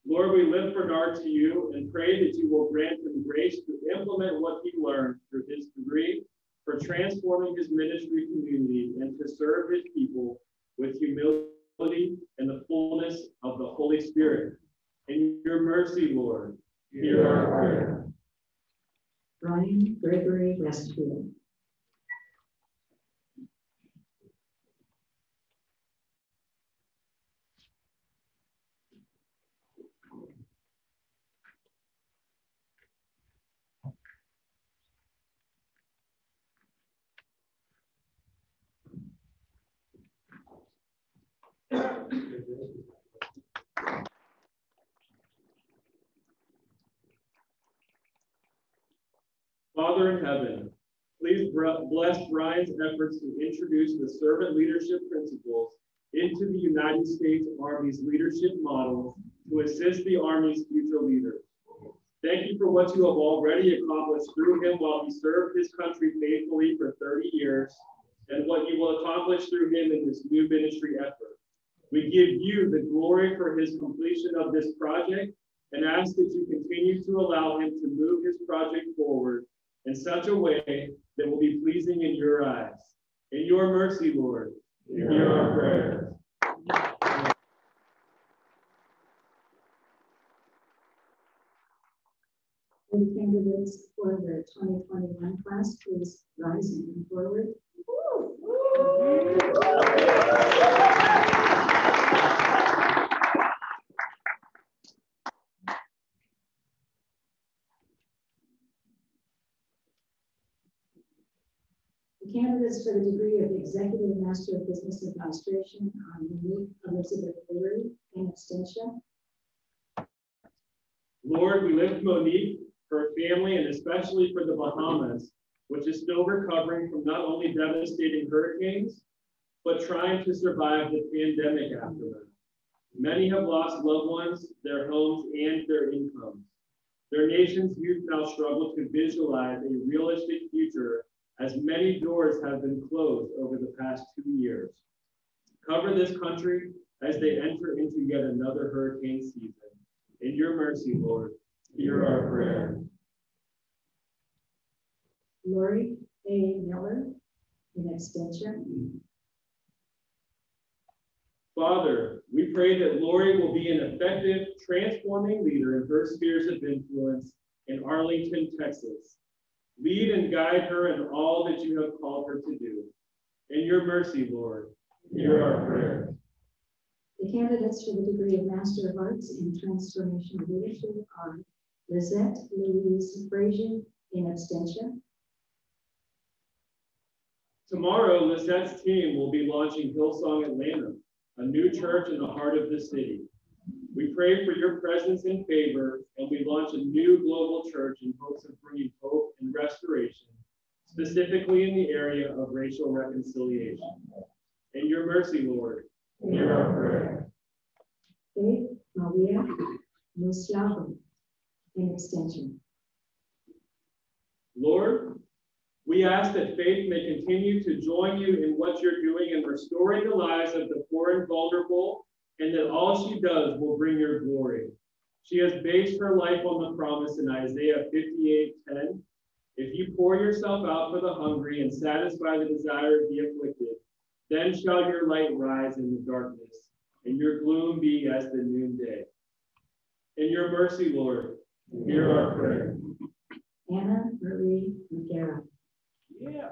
Lord, we lift Bernard to you and pray that you will grant him grace to implement what he learned through his degree for transforming his ministry community and to serve his people with humility and the fullness of the Holy Spirit. In your mercy, Lord, hear our prayer. Brian Gregory Westfield. Father in heaven, please bless Brian's efforts to introduce the servant leadership principles into the United States Army's leadership model to assist the Army's future leaders. Thank you for what you have already accomplished through him while he served his country faithfully for 30 years and what you will accomplish through him in this new ministry effort. We give you the glory for his completion of this project and ask that you continue to allow him to move his project forward in such a way that will be pleasing in your eyes. In your mercy, Lord, hear our prayers. Will candidates for the 2021 class please rise and come forward? The candidates for the degree of Executive Master of Business Administration are Monique Elizabeth Leary in absentia. Lord, we lift Monique, her family, and especially for the Bahamas, which is still recovering from not only devastating hurricanes, but trying to survive the pandemic aftermath. Many have lost loved ones, their homes, and their incomes. Their nation's youth now struggle to visualize a realistic future as many doors have been closed over the past two years. Cover this country as they enter into yet another hurricane season. In your mercy, Lord, hear our prayer. Lori A. Miller in absentia. Father, we pray that Lori will be an effective, transforming leader in her spheres of influence in Arlington, Texas. Lead and guide her in all that you have called her to do. In your mercy, Lord, hear our prayer. The candidates for the degree of Master of Arts in Transformational Leadership are Lizette Louise Frazier in absentia, Tomorrow, Lizette's team will be launching Hillsong Atlanta, a new church in the heart of the city. We pray for your presence and favor, and we launch a new global church in hopes of bringing hope and restoration, specifically in the area of racial reconciliation. In your mercy, Lord, hear our prayer. Faith Maria Musiao in absentia. Lord, we ask that faith may continue to join you in what you're doing in restoring the lives of the poor and vulnerable, and that all she does will bring your glory. She has based her life on the promise in Isaiah 58:10. If you pour yourself out for the hungry and satisfy the desire of the afflicted, then shall your light rise in the darkness, and your gloom be as the noonday. In your mercy, Lord, hear our prayer. Anna Marie Magera. Yeah.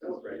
That was right.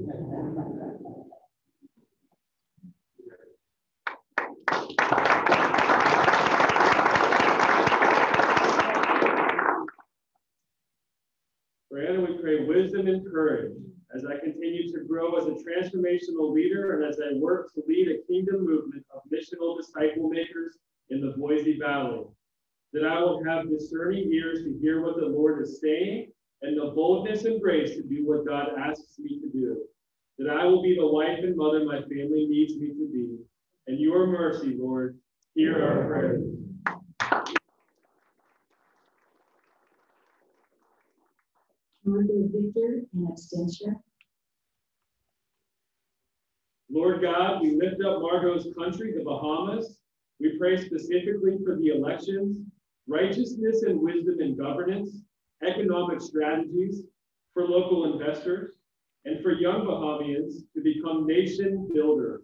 It. We pray wisdom and courage as I continue to grow as a transformational leader and as I work to lead a kingdom movement of missional disciple makers in the Boise Valley. That I will have discerning ears to hear what the Lord is saying and the boldness and grace to do what God asks me to do. That I will be the wife and mother my family needs me to be. And your mercy, Lord, hear our prayers. Victor in absentia. Lord God, we lift up Margot's country, the Bahamas. We pray specifically for the elections, righteousness and wisdom in governance, economic strategies, for local investors, and for young Bahamians to become nation builders.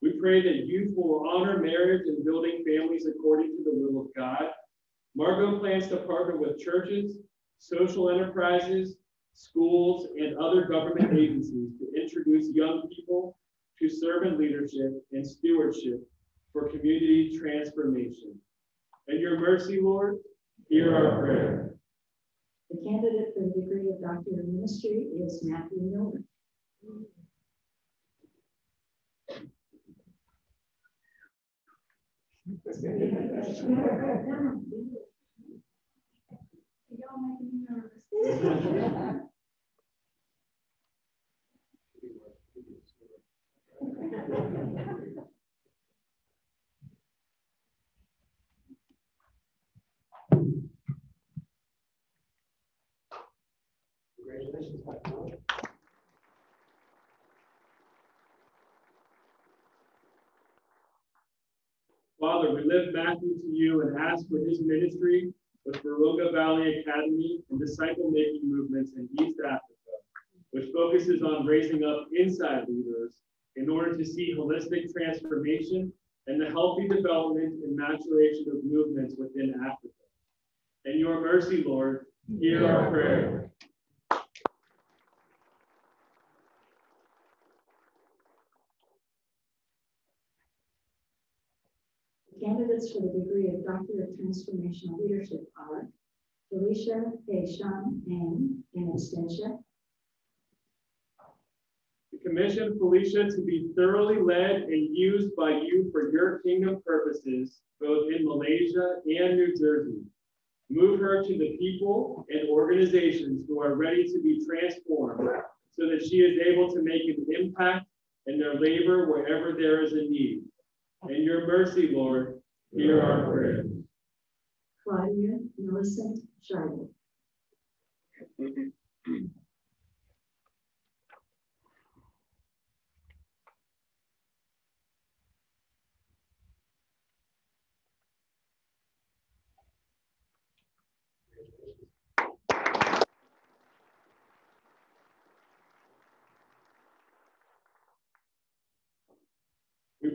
We pray that youth will honor marriage and building families according to the will of God. Margot plans to partner with churches, social enterprises, schools, and other government agencies to introduce young people to servant leadership and stewardship for community transformation. And your mercy, Lord, hear our prayer. The candidate for the degree of Doctor of Ministry is Matthew Miller. (laughs) Congratulations, Dr. Miller. Father, we lift Matthew to you and ask for his ministry with Baroga Valley Academy and disciple making movements in East Africa, which focuses on raising up inside leaders in order to see holistic transformation and the healthy development and maturation of movements within Africa. In your mercy, Lord, hear our prayer. The candidates for the degree of Doctor of Transformational Leadership are Felicia A. Sean Eng in absentia. To commission Felicia to be thoroughly led and used by you for your kingdom purposes, both in Malaysia and New Jersey. Move her to the people and organizations who are ready to be transformed so that she is able to make an impact in their labor wherever there is a need. In your mercy, Lord, hear our prayer. Claudia Millicent Charlotte. (clears throat)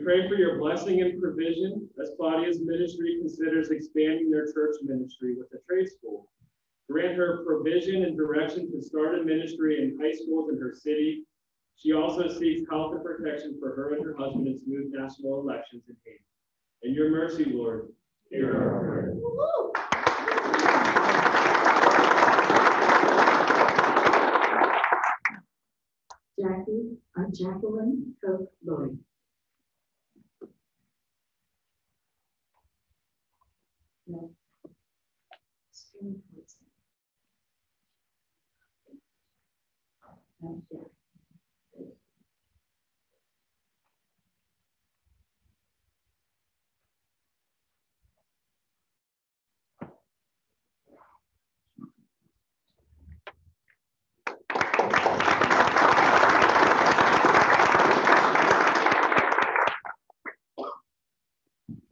pray for your blessing and provision as Claudia's ministry considers expanding their church ministry with a trade school. Grant her provision and direction to start a ministry in high schools in her city. She also seeks health and protection for her and her husband in smooth national elections in Haiti. In your mercy, Lord, hear our prayer. Jackie, uh, Jacqueline Coke Lloyd. No. No, yeah.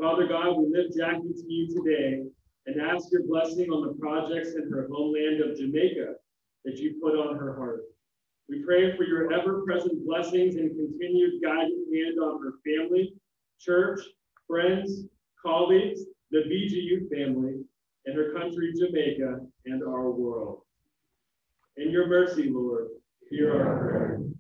Father God, we lift Jackie to you today and ask your blessing on the projects in her homeland of Jamaica that you put on her heart. We pray for your ever-present blessings and continued guiding hand on her family, church, friends, colleagues, the BGU family, and her country, Jamaica, and our world. In your mercy, Lord, hear our prayer.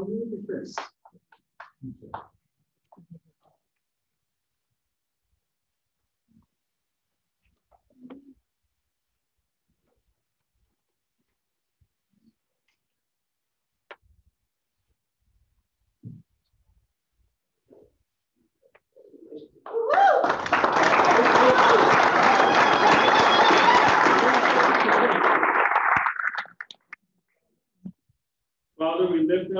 Aaron Crowley the first we lift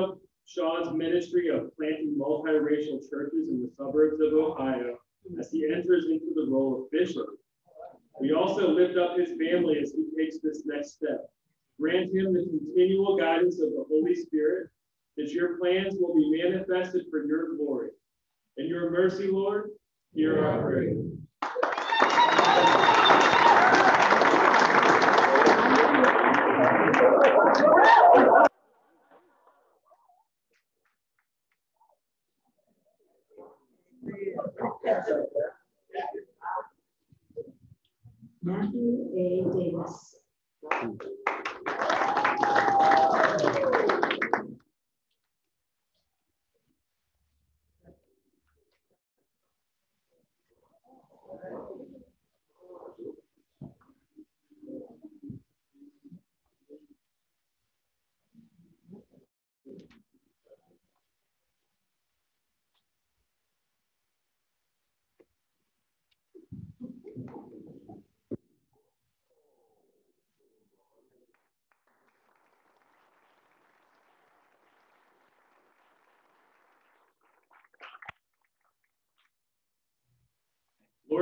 Sean's ministry of planting multiracial churches in the suburbs of Ohio as he enters into the role of bishop. We also lift up his family as he takes this next step. Grant him the continual guidance of the Holy Spirit, that your plans will be manifested for your glory. In your mercy, Lord, hear our prayer. Matthew A. Davis.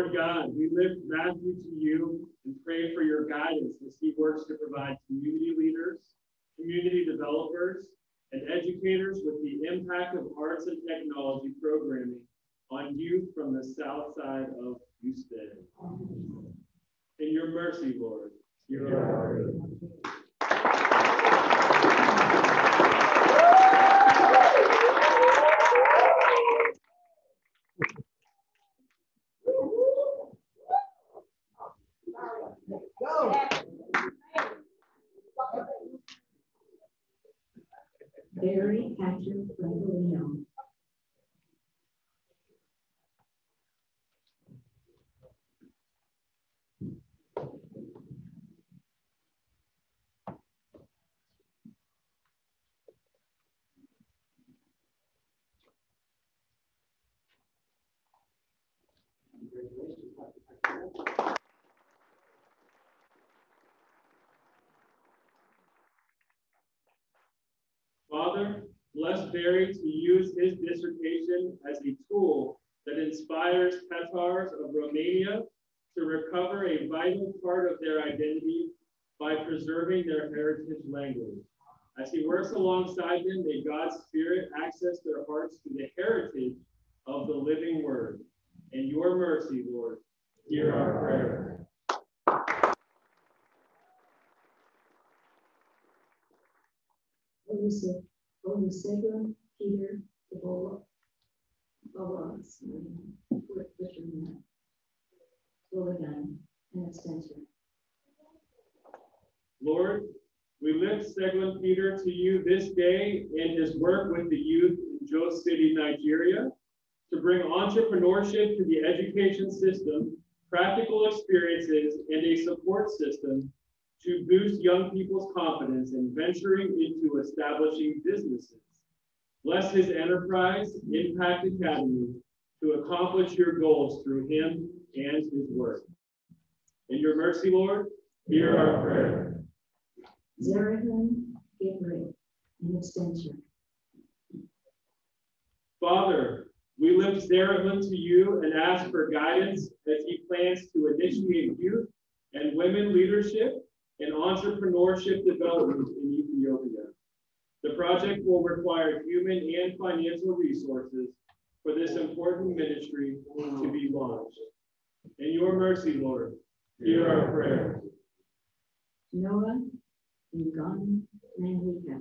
Lord God, we lift Matthew to you and pray for your guidance as he works to provide community leaders, community developers, and educators with the impact of arts and technology programming on youth from the south side of Houston. In your mercy, Lord, hear our Barry Patrick Randall Young. Bless Barry to use his dissertation as a tool that inspires Tatars of Romania to recover a vital part of their identity by preserving their heritage language. As he works alongside them, may God's Spirit access their hearts to the heritage of the living word. In your mercy, Lord, hear our prayer. Peter Ebola. Your and extension. Lord, we lift Segun Peter to you this day in his work with the youth in Jos City, Nigeria, to bring entrepreneurship to the education system, practical experiences, and a support system to boost young people's confidence in venturing into establishing businesses. Bless his enterprise, Impact Academy, to accomplish your goals through him and his work. In your mercy, Lord, hear our prayer. Zerihun Gabriel, in absentia. Father, we lift Zerihun to you and ask for guidance as he plans to initiate youth and women leadership and entrepreneurship development in Ethiopia. The project will require human and financial resources for this important ministry to be launched. In your mercy, Lord, hear our prayer. Noah Ngan Manwika.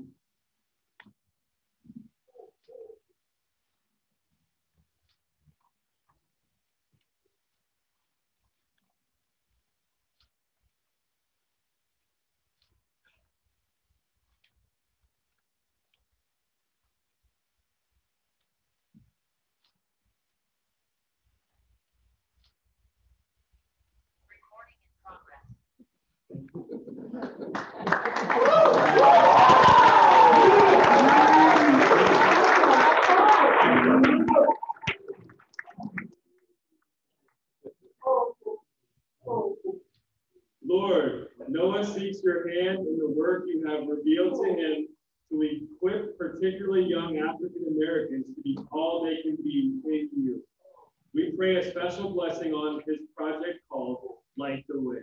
Lord, Noah seeks your hand in the work you have revealed to him to equip particularly young African Americans to be all they can be in you. We pray a special blessing on his project called Light the Way.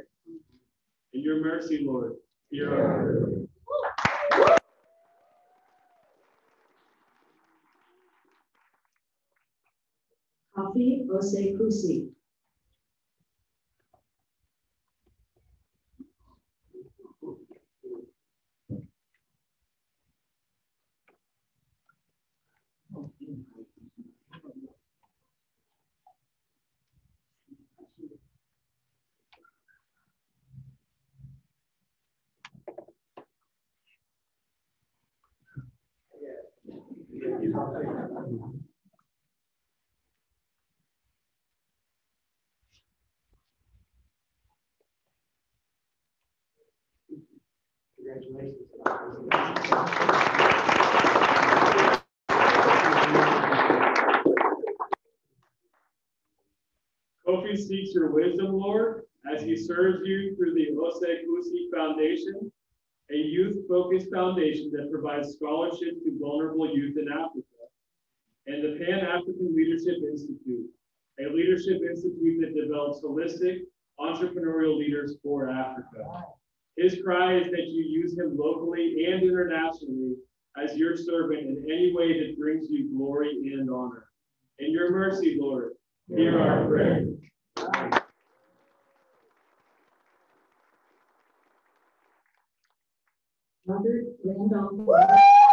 In your mercy, Lord, hear our prayer. Kofi Osei Seeks your wisdom, Lord, as he serves you through the Osei Kusi Foundation, a youth-focused foundation that provides scholarship to vulnerable youth in Africa, and the Pan-African Leadership Institute, a leadership institute that develops holistic entrepreneurial leaders for Africa. His cry is that you use him locally and internationally as your servant in any way that brings you glory and honor. In your mercy, Lord, hear our prayer. Robert Randolph. All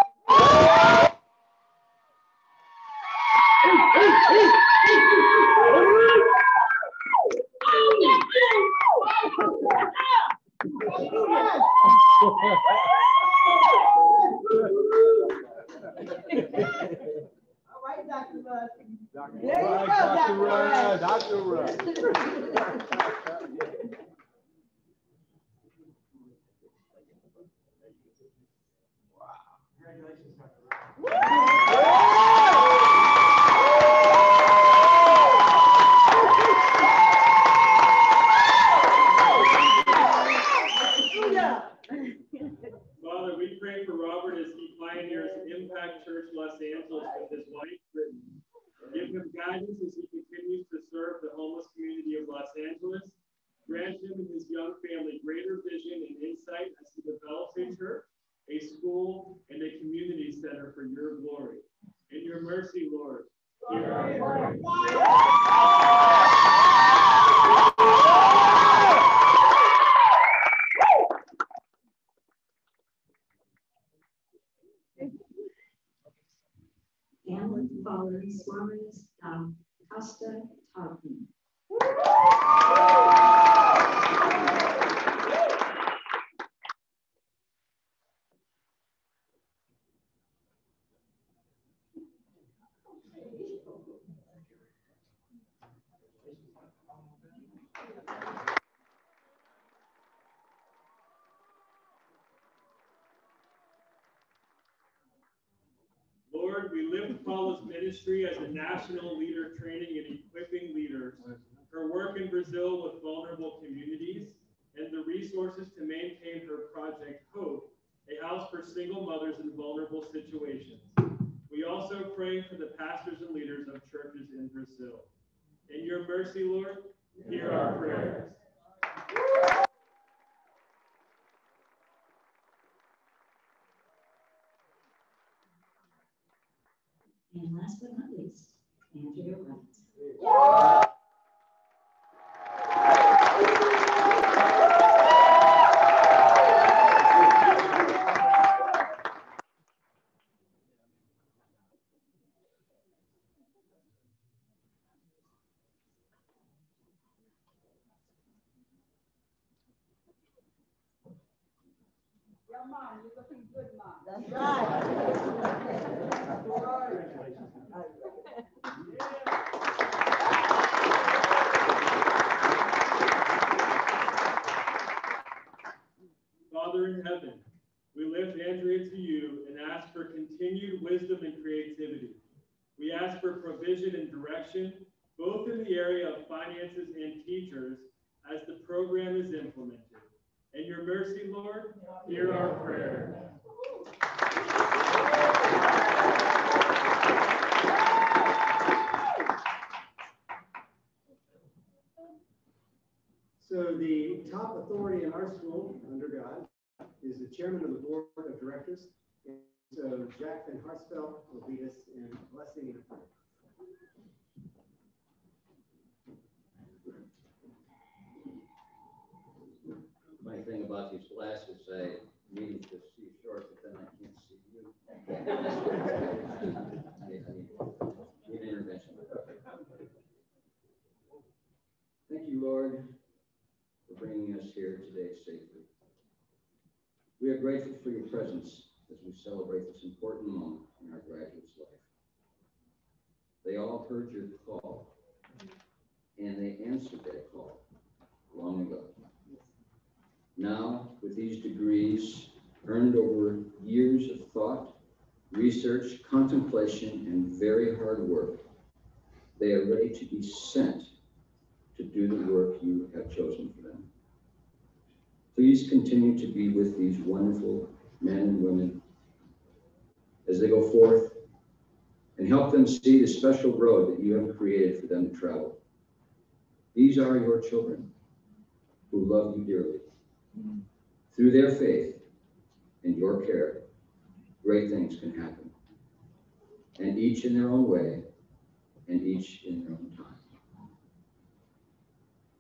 Andrea to you and ask for continued wisdom and creativity. We ask for provision and direction, both in the area of finances and teachers, as the program is implemented. In your mercy, Lord, hear our prayer. So the top authority in our school, under God, is the chairman of the board of directors. And So Jack Van Hartesvelt will lead us in blessing and prayer. Funny thing about these glasses, I need to see short, but then I can't see you. (laughs) I need- I need- need intervention. Thank you, Lord, for bringing us here today safely. We are grateful for your presence as we celebrate this important moment in our graduates' life. They all heard your call, and they answered that call long ago. Now, with these degrees earned over years of thought, research, contemplation, and very hard work, they are ready to be sent to do the work you have chosen for them. Please continue to be with these wonderful men and women as they go forth and help them see the special road that you have created for them to travel. These are your children who love you dearly. Through their faith and your care, great things can happen. And each in their own way, and each in their own time.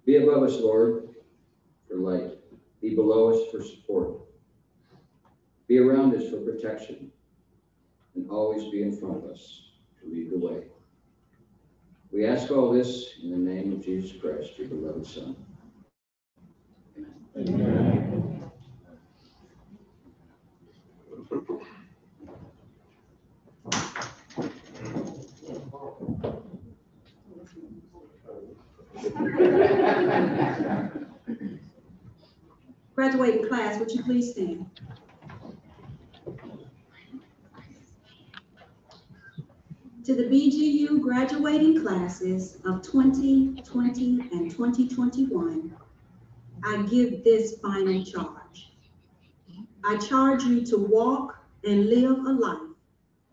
Be above us, Lord, for light. Be below us for support. Be around us for protection. And always be in front of us to lead the way. We ask all this in the name of Jesus Christ, your beloved Son. Amen. (laughs) Graduating class, would you please stand? To the BGU graduating classes of 2020 and 2021, I give this final charge. I charge you to walk and live a life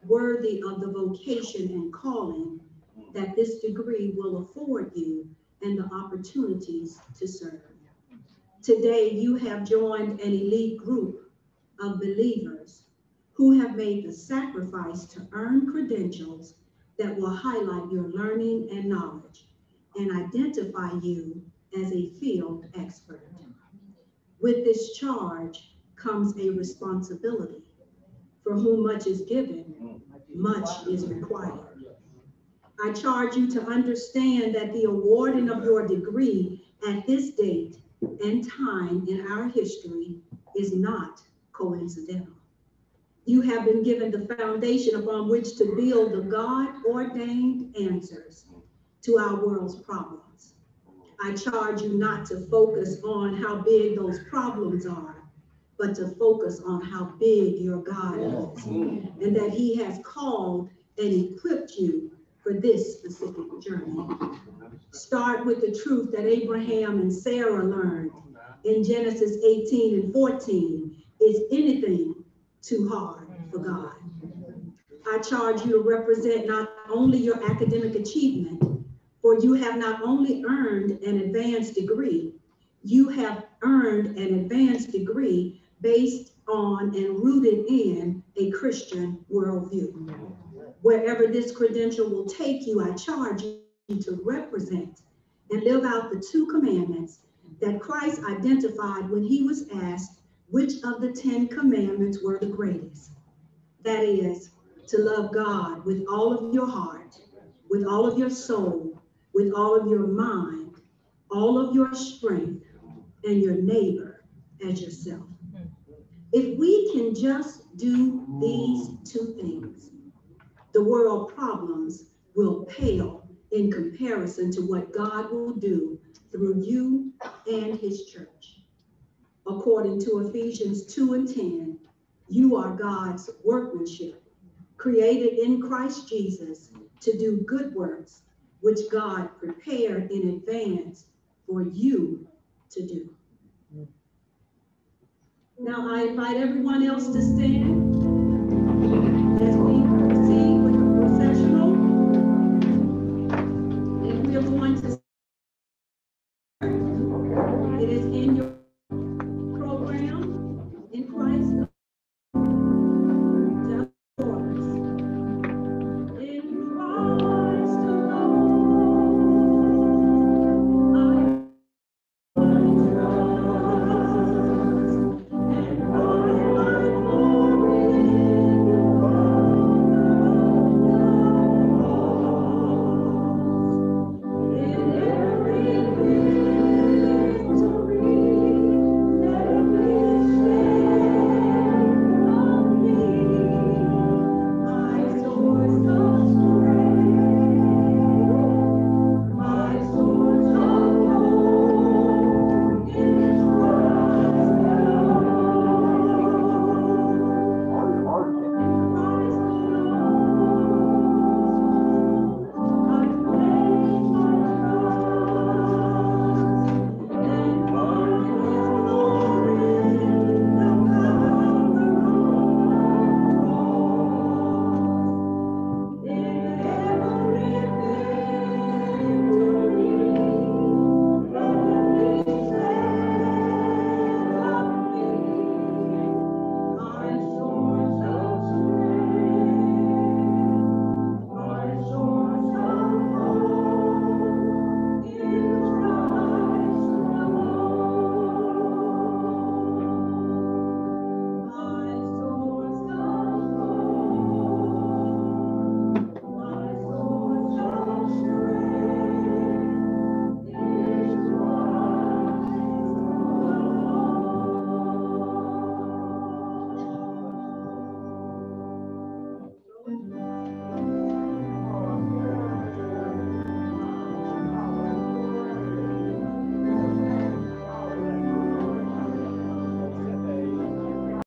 worthy of the vocation and calling that this degree will afford you and the opportunities to serve. Today, you have joined an elite group of believers who have made the sacrifice to earn credentials that will highlight your learning and knowledge and identify you as a field expert. With this charge comes a responsibility. For whom much is given, much is required. I charge you to understand that the awarding of your degree at this date and time in our history is not coincidental. You have been given the foundation upon which to build the God-ordained answers to our world's problems. I charge you not to focus on how big those problems are, but to focus on how big your God is, and that he has called and equipped you for this specific journey. Start with the truth that Abraham and Sarah learned in Genesis 18 and 14. Is anything too hard for God? I charge you to represent not only your academic achievement, for you have not only earned an advanced degree, you have earned an advanced degree based on and rooted in a Christian worldview. Wherever this credential will take you, I charge you to represent and live out the two commandments that Christ identified when he was asked which of the Ten Commandments were the greatest. That is, to love God with all of your heart, with all of your soul, with all of your mind, all of your strength, and your neighbor as yourself. Hmm. If we can just do these two things, the world problems will pale in comparison to what God will do through you and his church. According to Ephesians 2 and 10, you are God's workmanship, created in Christ Jesus to do good works, which God prepared in advance for you to do. Now I invite everyone else to stand